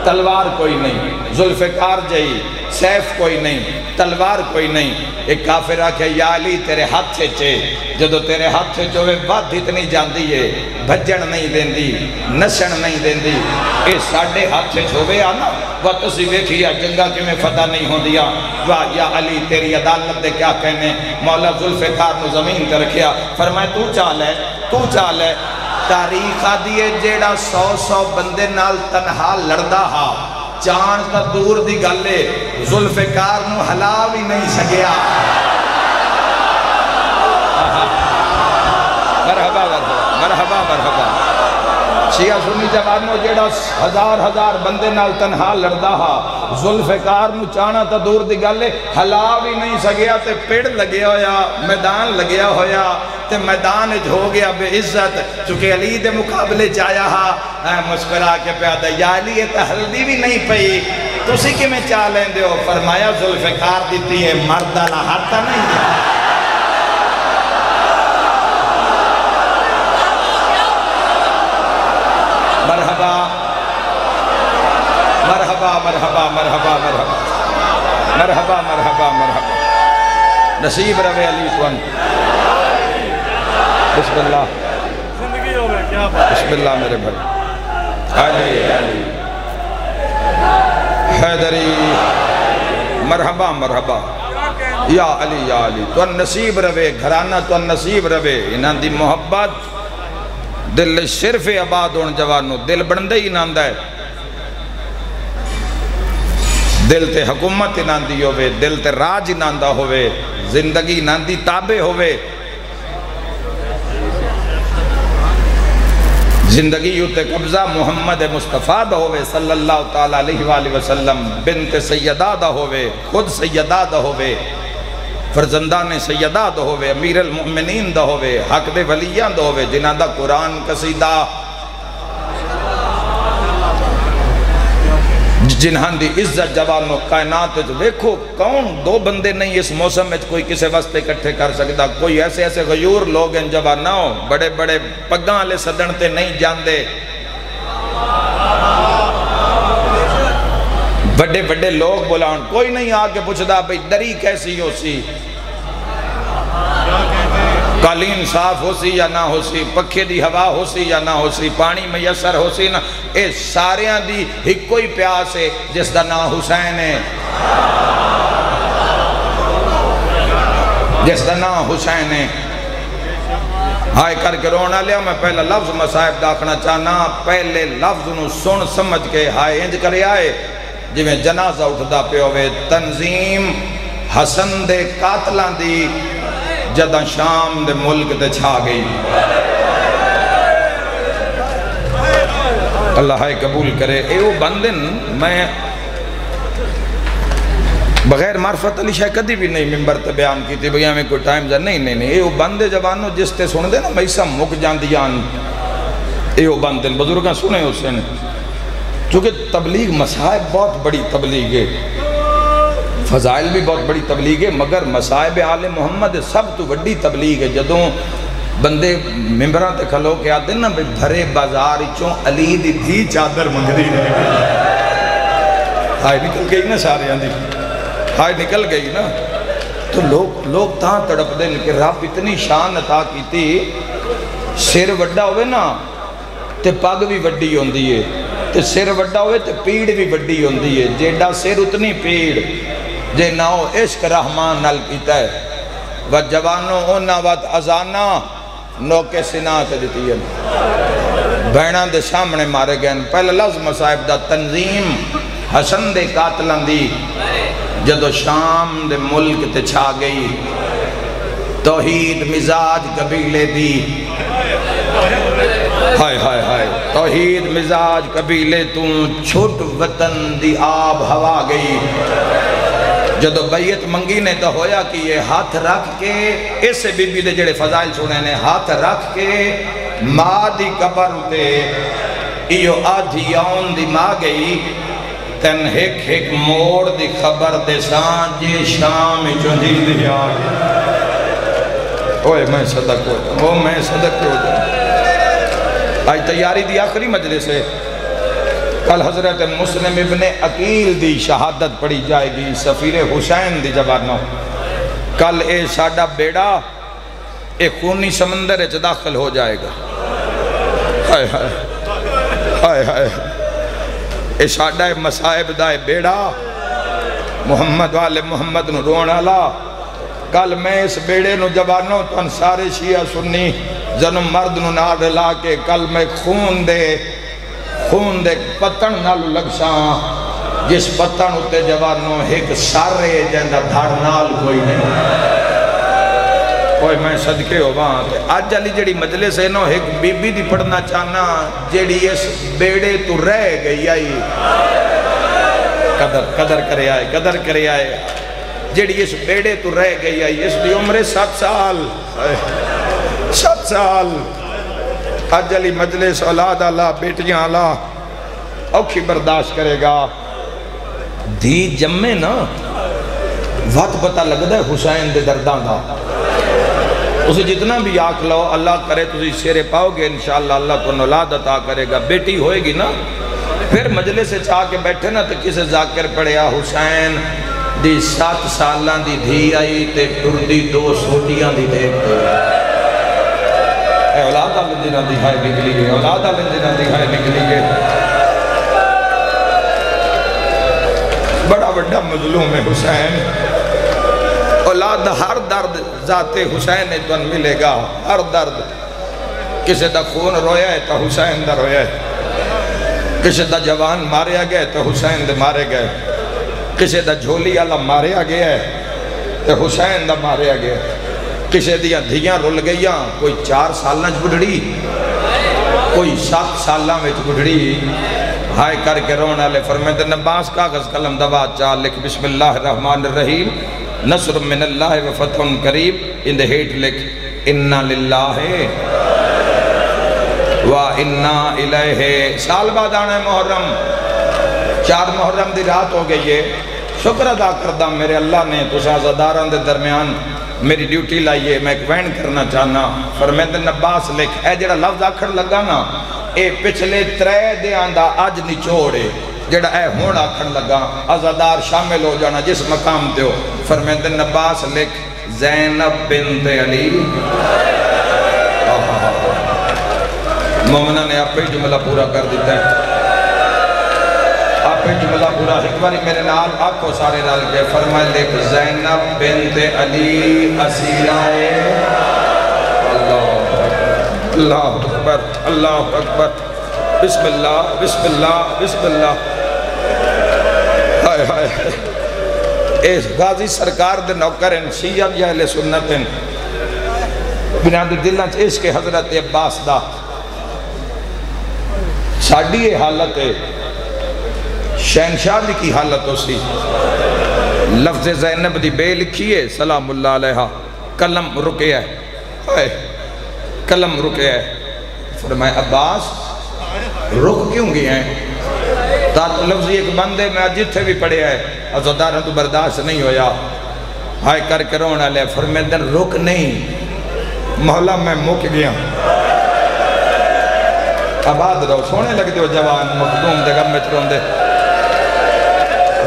تلوار کوئی نہیں، ذوالفقار جئی، سیف کوئی نہیں، تلوار کوئی نہیں۔ ایک کافر آکھے، یا علی تیرے ہاتھ سے چھے جدو تیرے ہاتھ سے چوے بات اتنی جاندی ہے، بھجن نہیں دین دی نشن نہیں دین دی اے ساڑھے ہاتھ سے چھوے آنا وہ تسی بیکھیا جنگا کی میں فتح نہیں ہوں دیا واہ، یا علی تیری عدالت دے کیا کہنے؟ مولا ذوالفقار نو زمین تے رکھیا فرمائے تو چال ہے تو چال ہے تاریخ آدھی ہے جیڑا سو سو بندے نال تنہا لڑدا ہا۔ چاند تا دور دی گلے ذوالفقار نو ہلا بھی نہیں سگیا مرحبا مرحبا مرحبا۔ مرحبا شیعہ سنی جوانو جیڑا ہزار ہزار بندے نال تنہا لڑدا ہا ذوالفقار نو چانا تا دور دی گلے ہلا بھی نہیں سگیا تے پیڑ لگیا ہویا، میدان لگیا ہویا۔ تے میدان اچ ہو گیا بے عزت، چونکہ علی دے مقابلے چایا ہا مسکرا کے پیادا یا علی یہ تا بھی نہیں پئی۔ تسی کی میں چاہ لیں دے ہو؟ فرمایا، ذوالفقار دیتی ہے مردہ لہاتا نہیں۔ دیا مرحبا۔ مرحبا مرحبا مرحبا مرحبا۔ مرحبا مرحبا مرحبا۔ نصیب روے علی تون بسم اللہ۔ زندگی ہو گئے کیا بات بسم اللہ میرے بھائی۔ علی حیدری، مرحبا مرحبا۔ یا علی یا علی، تو نصیب روے گھرانہ تو نصیب روے انہاں دی محبت دل شرف آباد ہون جوانو دل بندے ہی ناندہ ہے۔ دل تے حکومت ہی ناندی ہوئے دل تے راج ہی ناندہ ہوئے زندگی ناندی تابع ہوئے زندگی یوتے قبضہ محمد مصطفیٰ دا ہوئے صلی اللہ تعالیٰ علیہ وآلہ وسلم، بنت سیدہ دا ہوئے خود سیدہ دا ہوئے فرزندان سیدہ دا ہوئے امیر المؤمنین دا ہوئے حق دے ولیان دا ہوئے جنہ دا قرآن قصیدہ جنہاں دی عزت جوانو کائنات جو دیکھو کون دو بندے نہیں اس موسم میں کوئی کسے واسطے اکٹھے کر سکتا کوئی ایسے ایسے غیور لوگ ہیں جوانو بڑے بڑے پگاں لے صدنتے نہیں جاندے۔ بڑے بڑے لوگ بولاؤں کوئی نہیں آکے پوچھتا بھئی دری کیسی ہو سی؟ قالین صاف ہو سی یا نہ ہو سی پکھے دی ہوا ہو سی یا نہ ہو سی پانی میسر ہو سی نہ اے ساریاں دی ہی کوئی پیاس ہے جس دا نا حسین ہے جس دا نا حسین ہے ہائے کر کے رونا لیا میں پہلا لفظ مسائب داکھنا چاہنا پہلے لفظ نو سن سمجھ کے ہائے انج کرے آئے جی میں جنازہ اٹھدا پہ ہوئے تنظیم حسن دے قاتلان دی جدہ شام دے ملک دے چھا گئی۔ اللہ ہائے قبول کرے۔ اے وہ بندن، میں بغیر معرفت علی شاہ کدی بھی نہیں ممبر تے بیان کی تھی بھئی ہمیں کوئی ٹائم زر نہیں نہیں نہیں۔ اے وہ بندے جبانو جس تے سن دے نا میں سب مک جان دیان اے وہ بندن، بزرگاں سنے حسین چونکہ تبلیغ مسائب بہت بڑی تبلیغ ہے۔ فضائل بھی بہت بڑی تبلیغ ہے، مگر مسائب آل محمد سب تو بڑی تبلیغ ہے۔ جدوں بندے ممبران تے کھلو کے آتے نا، بھئی بھرے بازار چوں علی دی تھی چادر منگدی ہائے، نکل گئی نا سارے آن دی۔ ہائے، نکل گئی نا۔ تو لوگ لوگ تاں تڑپ دیں کہ رب اتنی شان عطا کی تھی سر وڈا ہوئے نا، تے پاگ بھی وڈی ہوندی ہے۔ تے سر وڈا ہوئے تے پیڑ بھی وڈی ہوندی ہے۔ جیڈا سر اتنی پیڑ جے ناؤ عشق رحمان نل کیتا ہے۔ و جوانوں اونا وقت ازانا نوکے سنا تے دیتی ہے بینہ دے سامنے مارے گئے پہلے لفظ مصائب دا تنظیم حسن دے قاتلان دی۔ جدو شام دے ملک تے چھا گئی۔ توحید مزاج قبیلے دی۔ ہائے ہائے ہائے۔ توحید مزاج قبیلے تو چھوٹ وطن دی آب ہوا گئی۔ جدو بیعت منگی نے تو ہویا کہ یہ ہاتھ رکھ کے، اس بی بی دے جڑے فضائل چھوڑے نے، ہاتھ رکھ کے ماں دی قبر دے ایو آدھی آن دی ماں گئی، تن ہک ہک موڑ دی خبر دے سان جے شام چوندی دی آگئی اوہ میں صدق ہو جاؤں اوہ میں صدق ہو جاؤں۔ آج تیاری دی آخری مجلس ہے۔ کل حضرت مسلم ابن عقیل دی شہادت پڑی جائے گی، سفیر حسین دی جبانوں کل اے ساڑا بیڑا اے خونی سمندر اچھ داخل ہو جائے گا۔ ہائے ہائے۔ ہائے ہائے۔ اے ساڑا مسائب دائے بیڑا محمد والے محمد نو رونا لا کل میں اس بیڑے نو جبانوں تو انسارے شیعہ سنی، جنم مرد نو ناد لا کے کل میں خون دے خون دے پتن نالو لگساں جس پتن اتے جوانوں ایک سارے جیندہ دھڑ نال کوئی نہیں کوئی میں صدقے ہو وہاں آج جالی جڑی مجلس ہے نو ایک بی بی دی پڑھنا چاہنا جڑی اس بیڑے تو رہ گئی آئی قدر قدر کرے آئے قدر کرے آئے جڑی اس بیڑے تو رہ گئی آئی اس دی عمر سات سال سات سال آج علی مجلس، اولاد اللہ، بیٹیاں اللہ، اوکھی برداشت کرے گا۔ دی جمے نا، وقت پتا لگ ہے حسین دے دردان دا۔ اسے جتنا بھی آکھ لو اللہ کرے تو اسی شیرے پاؤ گے، انشاءاللہ اللہ کو نولاد عطا کرے گا۔ بیٹی ہوئے گی نا، پھر مجلس سے چاہ کے بیٹھے نا، تو کسے ذاکر پڑے یا حسین، دی سات سالان دی دھی آئی، تے ٹردی دو سوٹیاں دی دیکھ دے اے دی ہائے نکلی گئے اولاد آلے دنہ دی ہائے نکلی گئے بڑا بڑا مظلوم حسین۔ اولاد ہر درد ذات حسین تو ملے گا، ہر درد۔ کسی دا خون رویا ہے تو حسین دا رویا ہے۔ کسی دا جوان ماریا گیا تو حسین دے مارے گئے۔ کسی دا جھولی والا ماریا گیا ہے تو حسین دا ماریا گیا ہے۔ کسی دیا دھیاں رل گئیاں، کوئی چار سالنا چھ بڑھڑی کوئی سات سالنا میں بڑھڑی ہائے کر کے رونا لے فرمیت نباس، کاغذ، قلم دبا چاہ لکھ بسم اللہ الرحمن الرحیم، نصر من اللہ و فتح قریب ان دے ہیٹ لکھ انہا للہ و انہا الہ سال بعد آنے محرم۔ چار محرم دی رات ہو گئی ہے۔ شکر ادا کردہ میرے اللہ نے تو سازداران دے درمیان میری ڈیوٹی لائیے، میں ایک وین کرنا چاہنا۔ فرمیت نباس لکھ، اے جڑا لفظ آکھڑ لگا نا، اے پچھلے ترے دے آندہ آج نچوڑے جڑا اے ہون آکھڑ لگا۔ ازادار شامل ہو جانا جس مقام دے ہو۔ نباس لکھ، زینب بنت علی۔ مومنہ نے آپ پہ جملہ پورا کر دیتا ہے۔ آپ پہ جملہ پورا ایک باری میرے نال آنکھوں سارے رال کے فرمائے لکھ زینب بنت علی اسیرائے اللہ اللہ اکبر اللہ اکبر۔ بسم اللہ بسم اللہ بسم اللہ۔ ہائے ہائے اس غازی سرکار دے نوکر ہیں، شیعہ یا اہل سنت ہیں۔ بنا دے دلہ چ عشق حضرت عباس دا۔ ساڑی یہ حالت ہے شہنشاہ کی حالت ہو سی لفظ زینب دی بے لکھیے سلام اللہ علیہ کلم رکے ہے۔ کلم رکے ہے۔ فرمائے، عباس، رک کیوں گئے ہیں؟ تات لفظ ایک بندے میں جتھے بھی پڑے ہے ازدارہ تو برداشت نہیں ہویا۔ ہائے، کر کے رونا لے فرمائے دن رک نہیں۔ مولا میں مک گیا۔ آباد رہو۔ سونے لگ دیو جوان، مخدوم دے گم میں چرون دے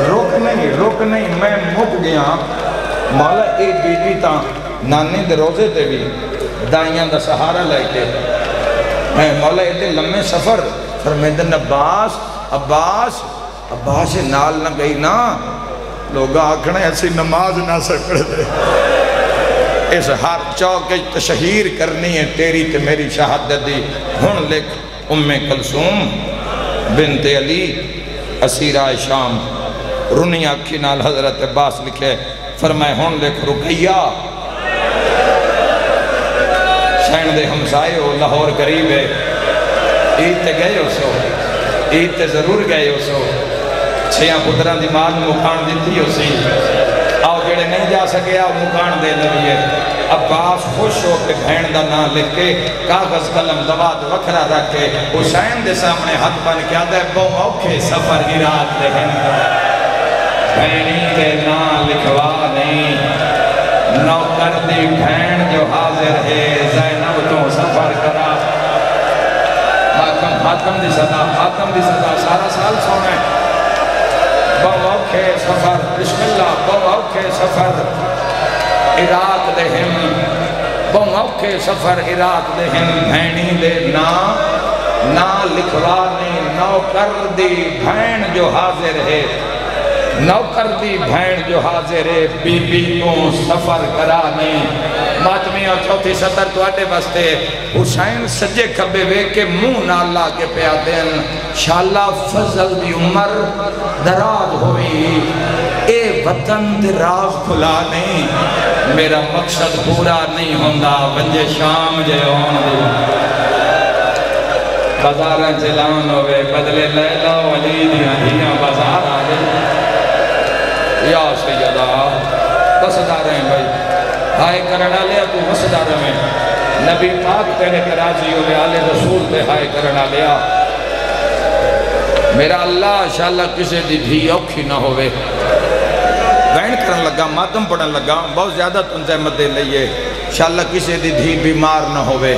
رک نہیں رک نہیں میں مک گیا مولا اے بی بی تا نانے دے روزے دے بھی دائیاں دا سہارا لے کے میں مولا اے لمحے سفر فرمیدن عباس عباس عباس نال نہ گئی نا لوگا آکھنے ایسی نماز نہ سکڑ دے اس ہر چوک تشہیر کرنی ہے تیری تے میری شہادت دی ہن لکھ ام کلثوم بنت علی اسیرہ شام رنی آکھی نال حضرت عباس لکھے، فرمائے، ہون لکھ رکیہ سین دے ہمسائے ہو، لاہور قریب ہے۔ عید تے گئے ہو سو۔ عید تے ضرور گئے ہو سو۔ چھیاں پتران دی مال مکان دیتی ہو سی۔ آؤ جڑے نہیں جا سکے آؤ مکان دے دے عباس خوش ہو کے بھین دا نام لکھ کے کاغذ قلم دواد وکھرا رکھ کے حسین دے سامنے ہاتھ بن کے آدھے بہو اوکھے سفر کی رات دے ہند بھینی دے نام لکھوا نہیں نوکر دی بھین جو حاضر ہے زینب تو سفر کرا حاکم حاکم دی صدا حاکم دی صدا سارا سال سونے بہو اوکھے سفر بسم اللہ بہو اوکھے سفر عراق دے ہم بہو اوکھے سفر عراق دے ہم بھینی دے نا نا لکھوانے نوکر دی بھین جو حاضر ہے نوکر دی بھین جو حاضر ہے بی بی تو سفر کرانے ماتمی اور چوتھی سطر تو آٹے بستے حسین سجے کھبے وے کے منہ نالا کے پیا دین۔ شاءاللہ فضل دی عمر دراز ہوئی۔ اے وطن دی راز کھلا نہیں میرا مقصد پورا نہیں ہوندہ بنجے شام جے ہون دی۔ بازارہ چلان ہوئے بدلے لیلہ ولی دیا ہیاں بازار آگے یا سیدہ وسدار ہیں بھائی ہائے کرنا لیا تو وسدار میں نبی پاک تیرے کرازی ہوئے آلے رسول تے ہائے کرنا لیا میرا اللہ شاءاللہ کسے دی دھی اوکھی نہ ہوئے وین کرن لگا ماتم پڑھن لگا بہت زیادہ تن زحمت دے لئیے شاءاللہ کسے دی دھی بیمار نہ ہوئے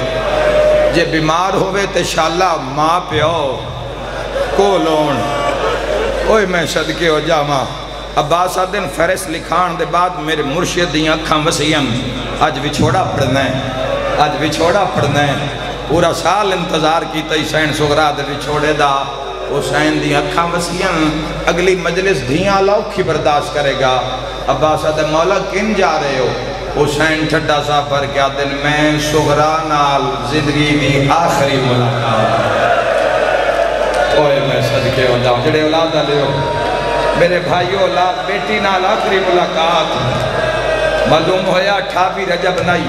جے بیمار ہوئے تے شاءاللہ ماں پہ ہو کو لون اوہ میں صدقے ہو جا ماں عباس آدن فیرس لکھان دے بعد میرے مرشد دیاں اکھاں وسیعن آج وچھوڑا پڑھنا ہے آج وچھوڑا پڑھنا ہے۔ پورا سال انتظار کیتا حسین سغرا دے وچھوڑے دا۔ حسین دی اکھاں وسیعن اگلی مجلس دھیاں لوکھی برداشت کرے گا۔ عباس آدن مولا کن جا رہے ہو؟ حسین ٹھڈا سا پر کیا دن میں سغرا نال زندگی دی آخری ملاقات۔ اوئے میں صدقے ہوں۔ جاؤں جڑے اولاد دے ہو میرے بھائیو اولاد بیٹی نال آخری ملاقات۔ معلوم ہویا اٹھاوی رجب نائی،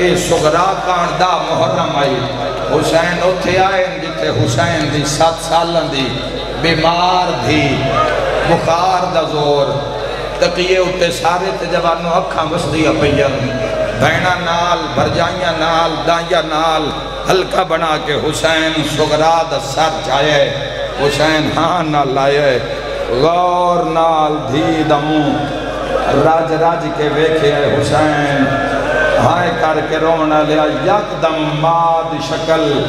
اے سغرا کان دا محرم آئی۔ حسین اتھے آئے جتے حسین دی سات سالن دی بیمار دی بخار دا زور۔ تقیے اتے سارے تے جوانوں اکھاں وسدیا پئیاں بہنا نال، بھرجائیاں نال، دائیاں نال ہلکا بنا کے حسین سغرا دا سر جائے حسین ہاں نال لائے۔ غور نال دھی دمو راج راج کے ویکھے حسین۔ ہائے کر کے رونا لیا یک دم ماد شکل۔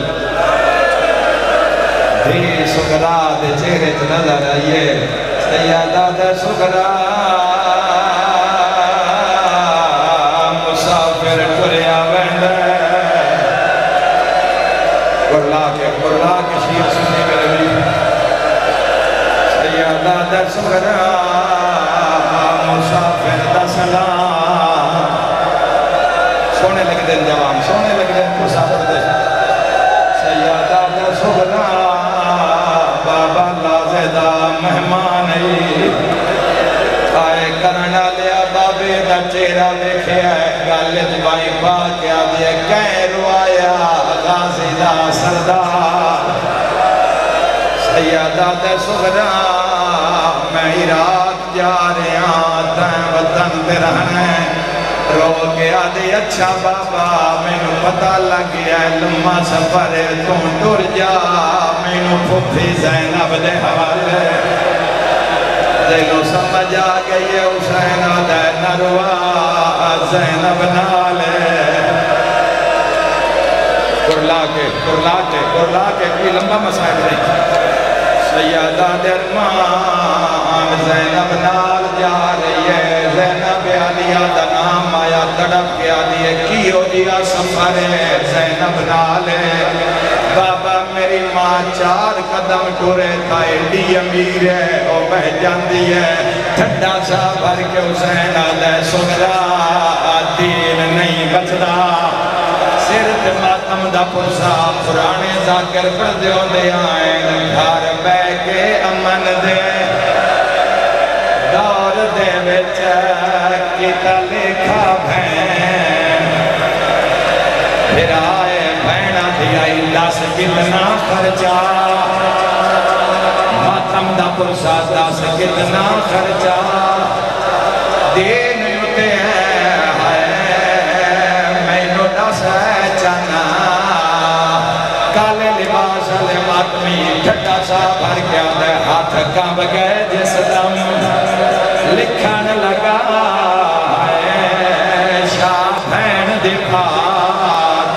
دھی سکرا دے چہرے چ نظر آئیے۔ سیادہ دے سکرا چہرہ دیکھے ہے گالت بائی با کیا دیا کہیں روایا، غازی دا سردار۔ سیادہ دے سغرا میں عراق جا رہا تین وطن پہ رہنے۔ رو کے آدھے اچھا بابا میں نو پتہ لگ گیا ہے لمحہ سفر ہے تو ٹر جا۔ میں نو پھوپھی زینب دے حوالے۔ دلو سمجھ آ گئی ہے حسین دے نروا زینب نالے۔ کرلا کے کرلا کے کرلا کے کوئی لمبا مسائل نہیں سیدہ درمان۔ زینب نال جا رہی ہے۔ زینب علیہ دا نام آیا، تڑپ کے آدھی ہے کیو جیا سفر ہے؟ زینب نال ہے۔ بابا میری ماں چار قدم ٹورے تھا، ایڈی امیر ہے، او بہ جاندی ہے۔ ٹھڈا سا بھر کے حسین آدھے سنرا دین نہیں بچدا۔ سرت ماتم دا پرسا، پرانے ذاکر پر دیو دے آئین گھر بے کے امن دے۔ دے وچ کیتا لکھا بھین پھر آئے بھینا دیا دس کتنا خرچہ ماتم دا پرسا دس کتنا خرچہ دین یوتے ہیں مینو دس ہے چنا کالے لباس لے ماتمی ٹھٹا سا بھر کے آدھے ہاتھ کام گئے جس دم لکھن لگا ہے شاہ بین دفات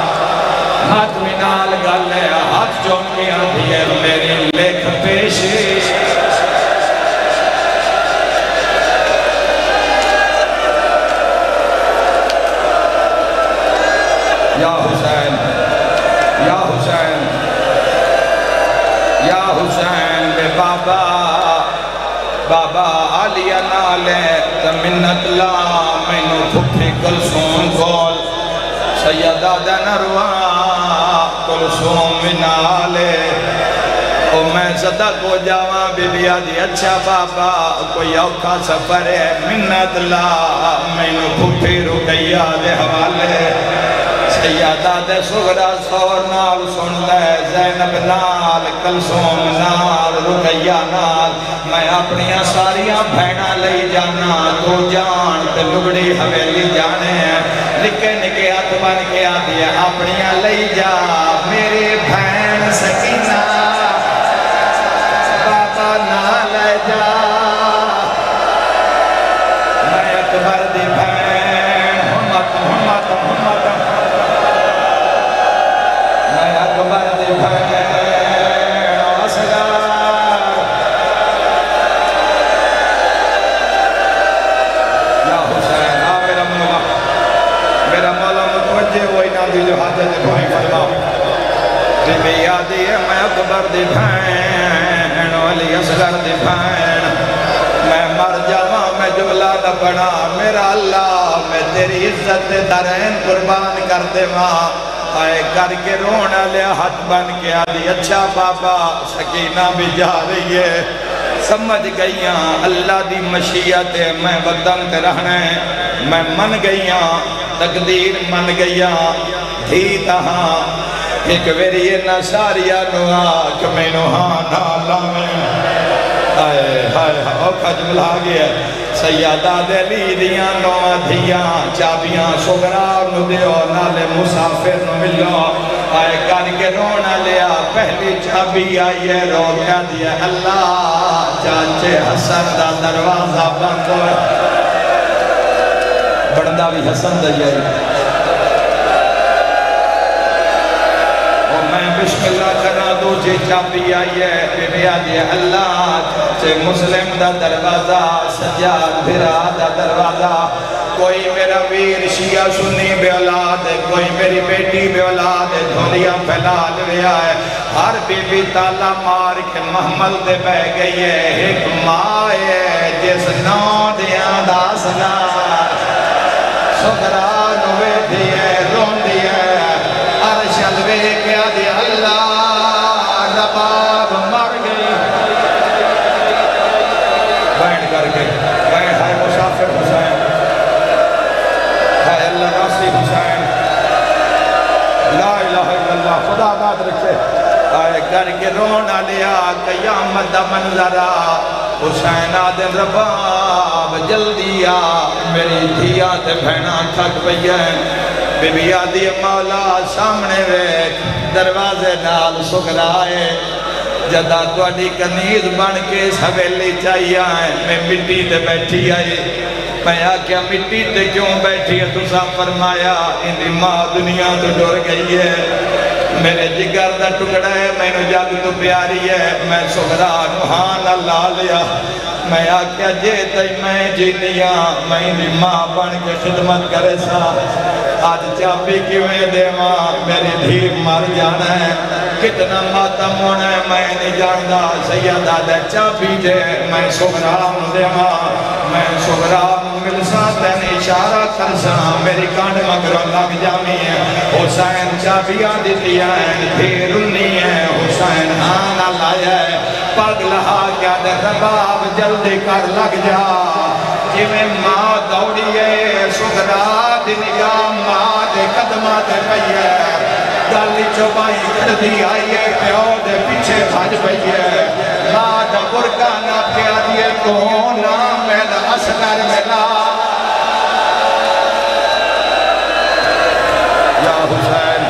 ماتمی نال گلے ہاتھ چونکی دیئے میری لکھ پیشے علیہ تمنت لا مینو پھپھی کلسون کول۔ سیدہ دنروا کلسون نالے او میں صدق ہو جاواں بی بی آدھی اچھا بابا، کوئی اوکھا سفر ہے، منت لا مینو پھپھی رکیہ دے حوالے۔ سیادہ دے سغرہ سور نال سن لے، زینب نال کلسوم نال رکیہ نال، میں اپنیاں ساریاں بھینا لئی جانا، تو جان تے لگڑی حویلی جانے ہیں۔ لکے نکے ہاتھ بن کے آدھی ہے اپنیاں لئی جا۔ میری بھین سکینہ، بابا نہ لے جا۔ دی بھین علی اصغر دی بھین میں مر جاواں میں جملہ نہ پڑھا میرا اللہ میں تیری عزت درین قربان کر دے ماں آئے کر کے رونا لیا ہاتھ بن کے آدھی اچھا بابا سکینہ بھی جا رہی ہے سمجھ گئیاں اللہ دی مشیت ہے میں بدن تے رہنا ہے میں من گئیاں تقدیر من گئیاں دھی تہاں ایک ویری نہ ساریا نوا کہ میں نو ہاں نہ لامیں آئے ہائے اوکھا جملہ گیا سیادہ دلی دیاں نوہ دھیاں چابیاں سگرا نو دیو نالے مسافر نو ملو آئے کر کے رونا لیا پہلی چابی آئیے رو گیا دیا اللہ چاچے حسن دا دروازہ بند ہوئے بڑھدا بھی حسن دا یہ میں بسم اللہ کرنا دو جی چاپی آئی ہے بی بی آدھی ہے اللہ چاچے مسلم دا دروازہ، سجاد بھرا دا دروازہ۔ کوئی میرا ویر شیعہ سنی بے اولاد ہے کوئی میری بیٹی بے اولاد ہے دھولیاں پھیلا لیا ہے۔ ہر بی بی تالا مار کے محمل دے بہ گئی ہے۔ ایک ماں ہے، جس نو دیاں دا سنا سکران ہوئے دیئے عرشل کیا دی اللہ رباب مر گئی بیٹھ کر کے بیٹھ ہے مسافر حسین ہے اللہ راسی حسین لا الہ الا اللہ، خدا بات رکھے آئے کر کے رونا لیا قیامت دا منظرہ حسین آدم رباب جلدی آ میری دھیا تے بھینا تھک پئین بی بی آدھی مولا سامنے ویک دروازے نال سکرائے جدہ توڑی کنیز بن کے سویلی چاہیے آئے، میں مٹی تے بیٹھی آئی۔ میں آکیا مٹی تے کیوں بیٹھی ہے تو سا فرمایا اندھی ماں دنیا تو ڈور گئی ہے۔ میرے جگر دا ٹکڑا ہے میں نو جگ تو پیاری ہے۔ میں سکرا نوحان اللہ لیا۔ میں آکیا جے تی میں جینیاں میں اندھی ماں بن کے خدمت کرے سا۔ آج چاپی کیویں دے ماں میری دھیر مر جانا ہے۔ کتنا ماتم ہونا ہے، میں نہیں جاندہ سیدہ دے چاپی دے میں سکرام دے ماں میں سکرام ملسا تین اشارہ کرسا میری کانڈ مگروں لگ جامی ہے حسین چاپیاں دیتی ہیں، دھیر انہی ہے حسین آنا لایا ہے۔ پگ لہا کیا دے رباب جلدی کر لگ جا۔ جی میں ماں دوڑی ہے سکرہ دی نگاہ ماں دے قدمہ دے پئیے گالی چوبائی کر دی آئیے پیو دے پیچھے بھاج پئیے ماں دا برکہ نہ پیا دیے کونا میں دا اسکر ملا یا حسین۔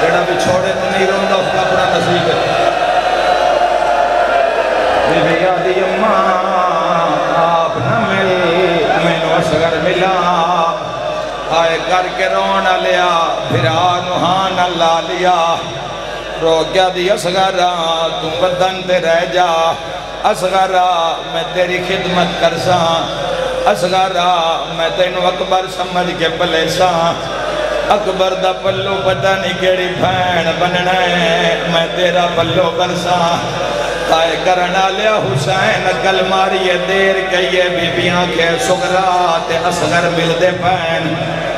جڑا بھی چھوڑے اس کا اپنا نصیب ہے بی بی اماں آپ نہ مل میں نو اصغر ملا آئے کر کے رونا لیا بھرا نوحان اللہ لیا رو گیا دی اصغرہ تم بدن تے رہ جا اصغرہ میں تیری خدمت کرسا اصغرہ میں تینو اکبر سمجھ کے پلے سا اکبر دا پلو پتہ نہیں کیڑی بھین بننا ہے میں تیرا پلو برسا آئے کرنا لیا حسین گل ماری دیر کئیے بی بیاں کے سگرات اصغر مل دے پین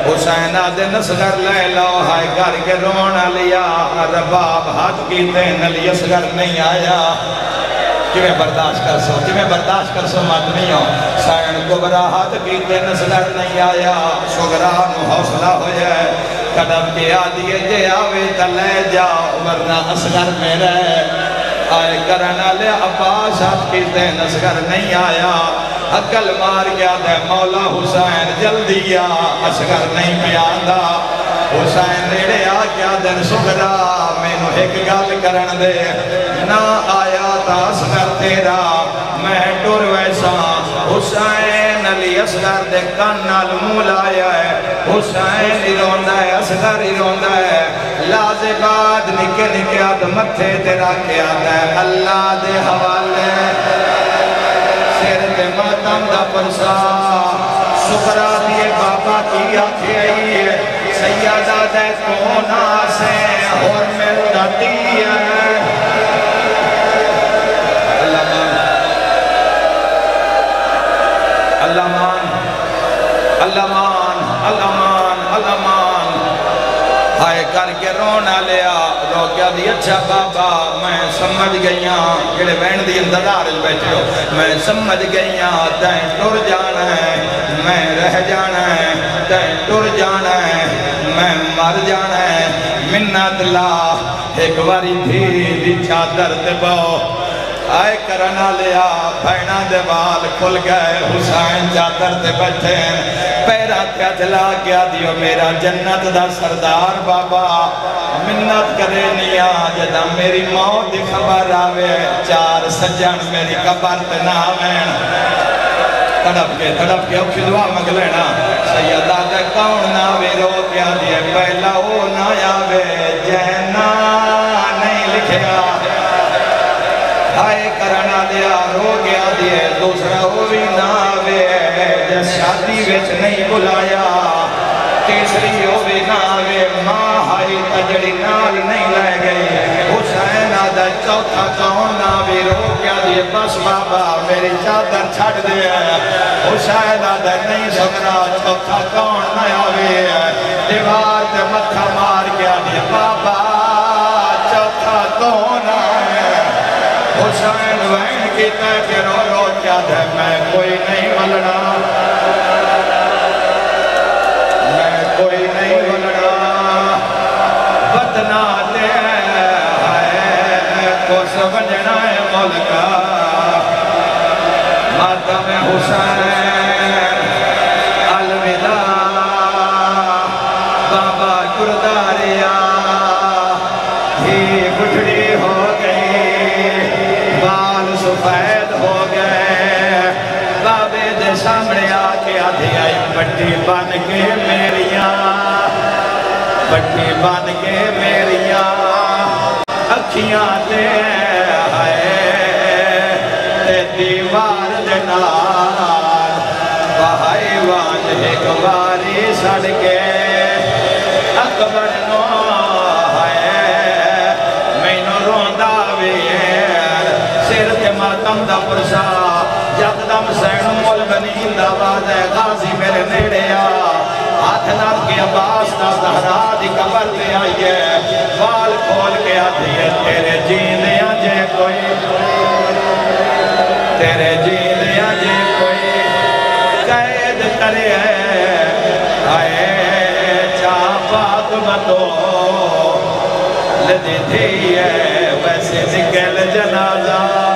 حسین آدھے نصغر لے لو ہائے کر کے رونا لیا رباب ہاتھ کی دین علی اصغر نہیں آیا کیویں برداشت کر سو کیویں برداشت کر سو مات نہیں ہو سائن گبرا ہاتھ کی دین اصغر نہیں آیا سگرا نو حوصلہ ہو قدم کے آدھیے جے آوے تلے جاؤ ورنہ اصغر میں رہے آئے کرنا لے عباس آپ کی دین اصغر نہیں آیا عقل مار گیا دے مولا حسین جلدی آ اصغر نہیں پیاندہ حسین نیڑے آ گیا دن سگرا میں نو ایک گال کرن دے نہ آیا تا اصغر تیرا میں ٹور ویسا حسین علی اصغر دے کانال مول آیا ہے حسین ہی روندہ ہے اصغر ہی روندہ ہے لازے بعد نکے نکے آد متھے تیرا کیا دے اللہ دے حوالے سیر تے ماتم دا پرسا سکرا دیے بابا کی آکھے آئی ہے سیادہ دے کونا سے اور میں جاتی ہے کیا دی اچھا بابا میں سمجھ گئی ہاں جڑے بین دی اندر اندرار بیٹھے ہو میں سمجھ گئی ہاں تین ٹر جانا ہے میں رہ جانا ہے تین ٹر جانا ہے میں مر جانا ہے منت لا ایک باری تھی دی چادر تے باؤ آئے کرنا لیا بھائنا دے وال کھل گئے حسین چادر تے بیٹھے پیرا کیا جلا کیا دیو میرا جنت دا سردار بابا منت کرے نیا جدا میری موت خبر آوے چار سجن میری قبر تنا وین تڑپ کے تڑپ کے اوکھی دعا مگ لینا سیدہ دے کون نہ ناوے رو کیا دیے پہلا او نہ آوے جہنا نہیں لکھیا ہائی تجڑی نال نہیں لے گئی حسین آدھا چوتھا کون نہ آوے رو گیا دیے بس بابا میری چادر چھڑ دے حسین آدھا نہیں سکرا چوتھا کون نہ آوے دیوار تے متھا مار گیا دیے بابا چوتھا کون آوے حسین وین کی تے کہ رو رو کیا دے میں کوئی نہیں ملنا میں کوئی نہیں ملنا بدنا دے ہے کو سمجھنا ہے ماتم حسین الوداع بابا گرداریا ہی ہو گئی بال سفید ہو گئے بابے دے سامنے آ کے آدھی آئی پٹی بن کے میریاں پٹی بن کے اکھیاں دے آئے تے دیوار دے نال بہائی وانج ایک باری سڑ کے اکبر نو ہے مینو روندا ویر سر تے ماتم دا پرسا یکدم سین مول بنی دا وعد ہے غازی میرے نیڑے آ ہاتھ نام کے عباس نہ زہرا دی قبر پہ آئیے وال کھول کے آتی ہے، تیرے جینے آجے کوئی۔ تیرے جینے آجے کوئی۔ قید ترے ہے آئے چاپا تمتو لدی تھی ہے، ویسے نکل جنازہ۔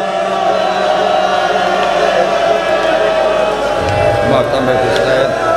محتمل حسین